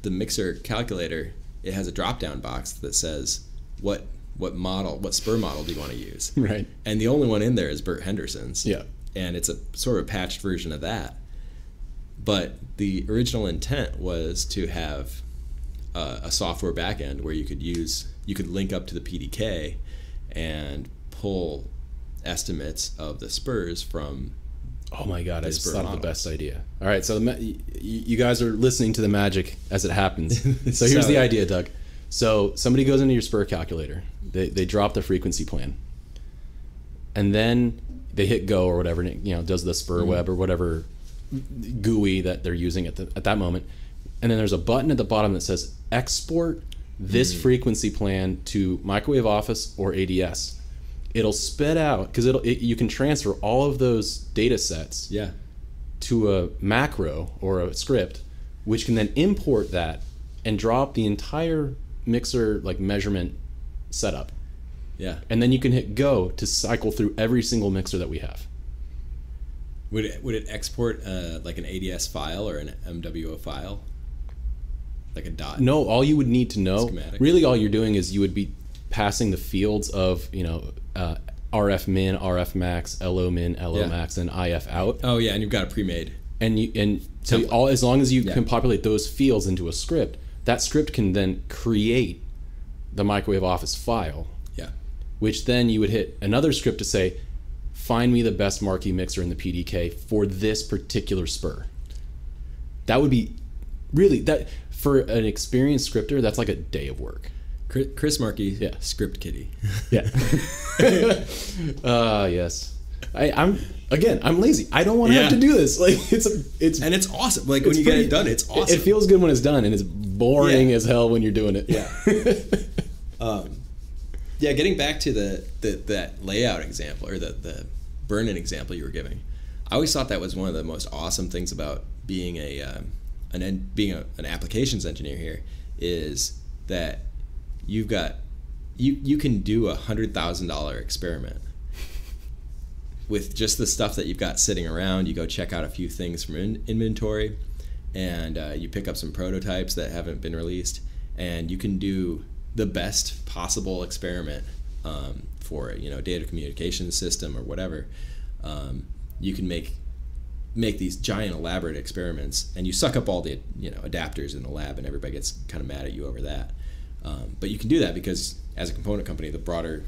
the mixer calculator, it has a drop down box that says what what model, what spur model do you want to use? Right. And the only one in there is Bert Henderson's. Yeah. And it's a sort of patched version of that. But the original intent was to have uh, a software backend where you could use, you could link up to the PDK and pull estimates of the spurs from. Oh my god! I just thought of the best idea. All right, so the ma- y- y- you guys are listening to the magic as it happens. so here's So- the idea, Doug. So somebody goes into your spur calculator. They they drop the frequency plan, and then they hit go or whatever. And it, you know, does the spur web or whatever GUI that they're using at the, at that moment. And then there's a button at the bottom that says export this frequency plan to Microwave Office or ADS. It'll spit out because it'll it, you can transfer all of those data sets Yeah. to a macro or a script, which can then import that and drop the entire mixer like measurement setup. Yeah. And then you can hit go to cycle through every single mixer that we have. Would it, would it export uh, like an ADS file or an MWO file? Like a dot? No, all you would need to know, Schematic. really, all you're doing is you would be passing the fields of you know uh, RF min, RF max, LO min, LO Yeah. max, and IF out, Oh yeah, and you've got it pre-made. and you and so Template. all as long as you Yeah. can populate those fields into a script, that script can then create the microwave office file, Yeah. which then you would hit another script to say, find me the best Marki mixer in the PDK for this particular spur. That would be really that for an experienced scripter. That's like a day of work. Chris, Marki, Yeah. script kitty. Yeah. uh yes. I, I'm again. I'm lazy. I don't want to have to do this. Like it's a, it's And it's awesome. Like when you get it done, it's awesome. It, feels good when it's done, and it's boring Yeah. as hell when you're doing it. Yeah. um, yeah, getting back to the, the that layout example or the, the burn-in example you were giving, I always thought that was one of the most awesome things about being a uh, an en- being a, an applications engineer here is that you've got you you can do a hundred thousand dollar experiment with just the stuff that you've got sitting around. You go check out a few things from in- inventory, and uh, you pick up some prototypes that haven't been released, and you can do the best possible experiment um, for you know data communication system or whatever. Um, you can make make these giant elaborate experiments and you suck up all the you know adapters in the lab and everybody gets kind of mad at you over that. Um, but you can do that because as a component company the broader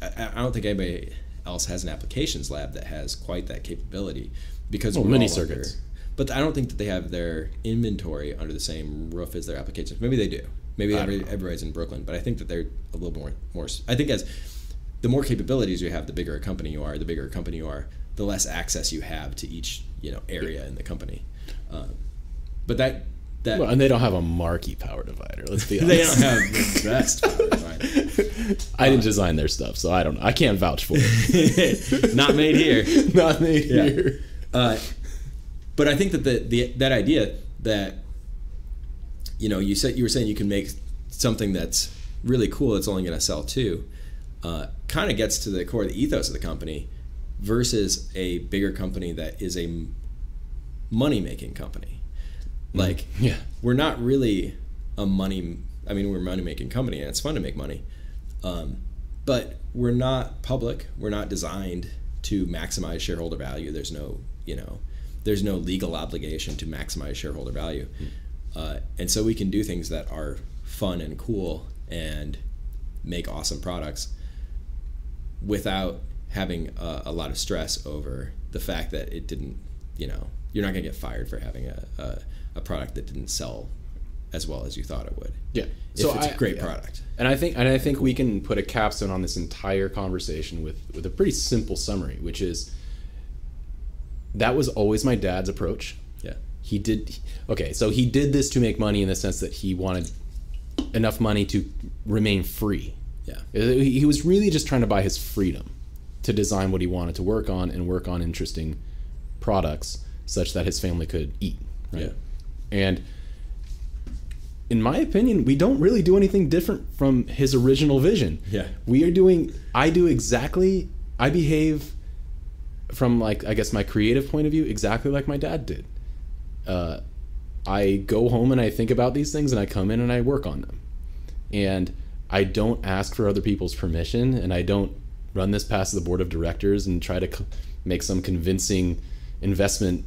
I, I, don't think anybody else has an applications lab that has quite that capability because well, Mini-Circuits under, but i don't think that they have their inventory under the same roof as their applications. Maybe they do. Maybe every, everybody's in brooklyn but i think that they're a little more more i think as the more capabilities you have the bigger a company you are the bigger a company you are the less access you have to each you know area in the company. Um, but that that well, and they don't have a Marki power divider. Let's be honest. they don't have the best power divider. I didn't design their stuff, so I don't. I can't vouch for it. Not made here. Not made yeah. here. Uh, but I think that the, the that idea that you know you said you were saying you can make something that's really cool that's only going to sell two uh, kind of gets to the core of the ethos of the company versus a bigger company that is a money making company. Mm. Like, yeah, we're not really a money. I mean, we're a money making company, and it's fun to make money. Um, but we're not public. We're not designed to maximize shareholder value. There's no, you know, there's no legal obligation to maximize shareholder value, mm. uh, and so we can do things that are fun and cool and make awesome products without having a, a, lot of stress over the fact that it didn't, you know, you're not going to get fired for having a, a, a, product that didn't sell as well as you thought it would. Yeah. If so it's I, a great yeah. product. And I think and I think we can put a capstone on this entire conversation with with a pretty simple summary, which is that was always my dad's approach. Yeah. He did okay, so he did this to make money in the sense that he wanted enough money to remain free. Yeah. He was really just trying to buy his freedom to design what he wanted to work on and work on interesting products such that his family could eat. Right? Yeah. And in my opinion, we don't really do anything different from his original vision. Yeah. We are doing I do exactly I behave from like I guess my creative point of view exactly like my dad did. Uh, I go home and I think about these things and I come in and I work on them. And I don't ask for other people's permission and I don't run this past the board of directors and try to make some convincing investment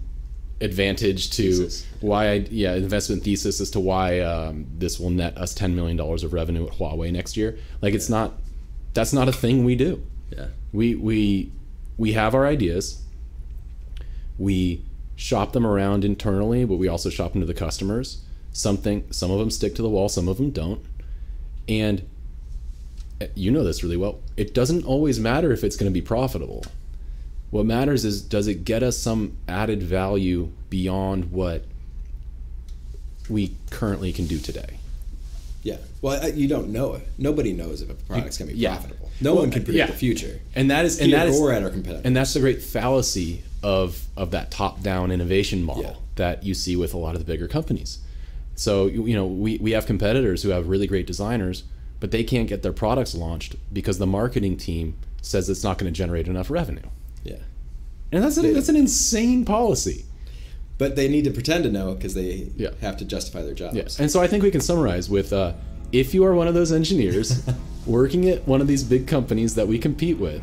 advantage to thesis. why I yeah investment thesis as to why um, this will net us ten million dollars of revenue at Huawei next year. Like it's not that's not a thing we do. Yeah, we we we have our ideas. We shop them around internally, but we also shop them to the customers. Something some of them stick to the wall, some of them don't, and you know this really well. It doesn't always matter if it's going to be profitable. What matters is does it get us some added value beyond what we currently can do today? Yeah. Well, you don't know it. Nobody knows if a product's going to be yeah. profitable. No well, one can predict yeah. the future. And that is and that is or at our competitors. And that's the great fallacy of of that top-down innovation model yeah. that you see with a lot of the bigger companies. So you know, we we have competitors who have really great designers but they can't get their products launched because the marketing team says it's not going to generate enough revenue. Yeah. And that's, a, that's an insane policy. But they need to pretend to know because they yeah. have to justify their jobs. Yeah. And so I think we can summarize with uh, if you are one of those engineers working at one of these big companies that we compete with,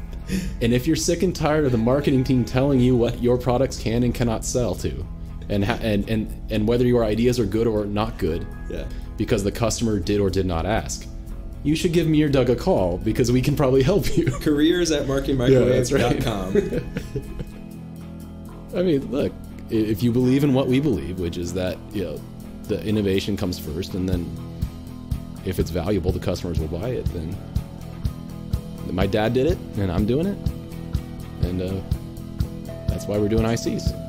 and if you're sick and tired of the marketing team telling you what your products can and cannot sell to, and and and and whether your ideas are good or not good, yeah. because the customer did or did not ask, you should give me or Doug a call because we can probably help you. Careers at markimicrowave.com. Yeah, I mean, look, if you believe in what we believe, which is that you know the innovation comes first, and then if it's valuable, the customers will buy it. Then my dad did it, and I'm doing it, and uh, that's why we're doing ICs.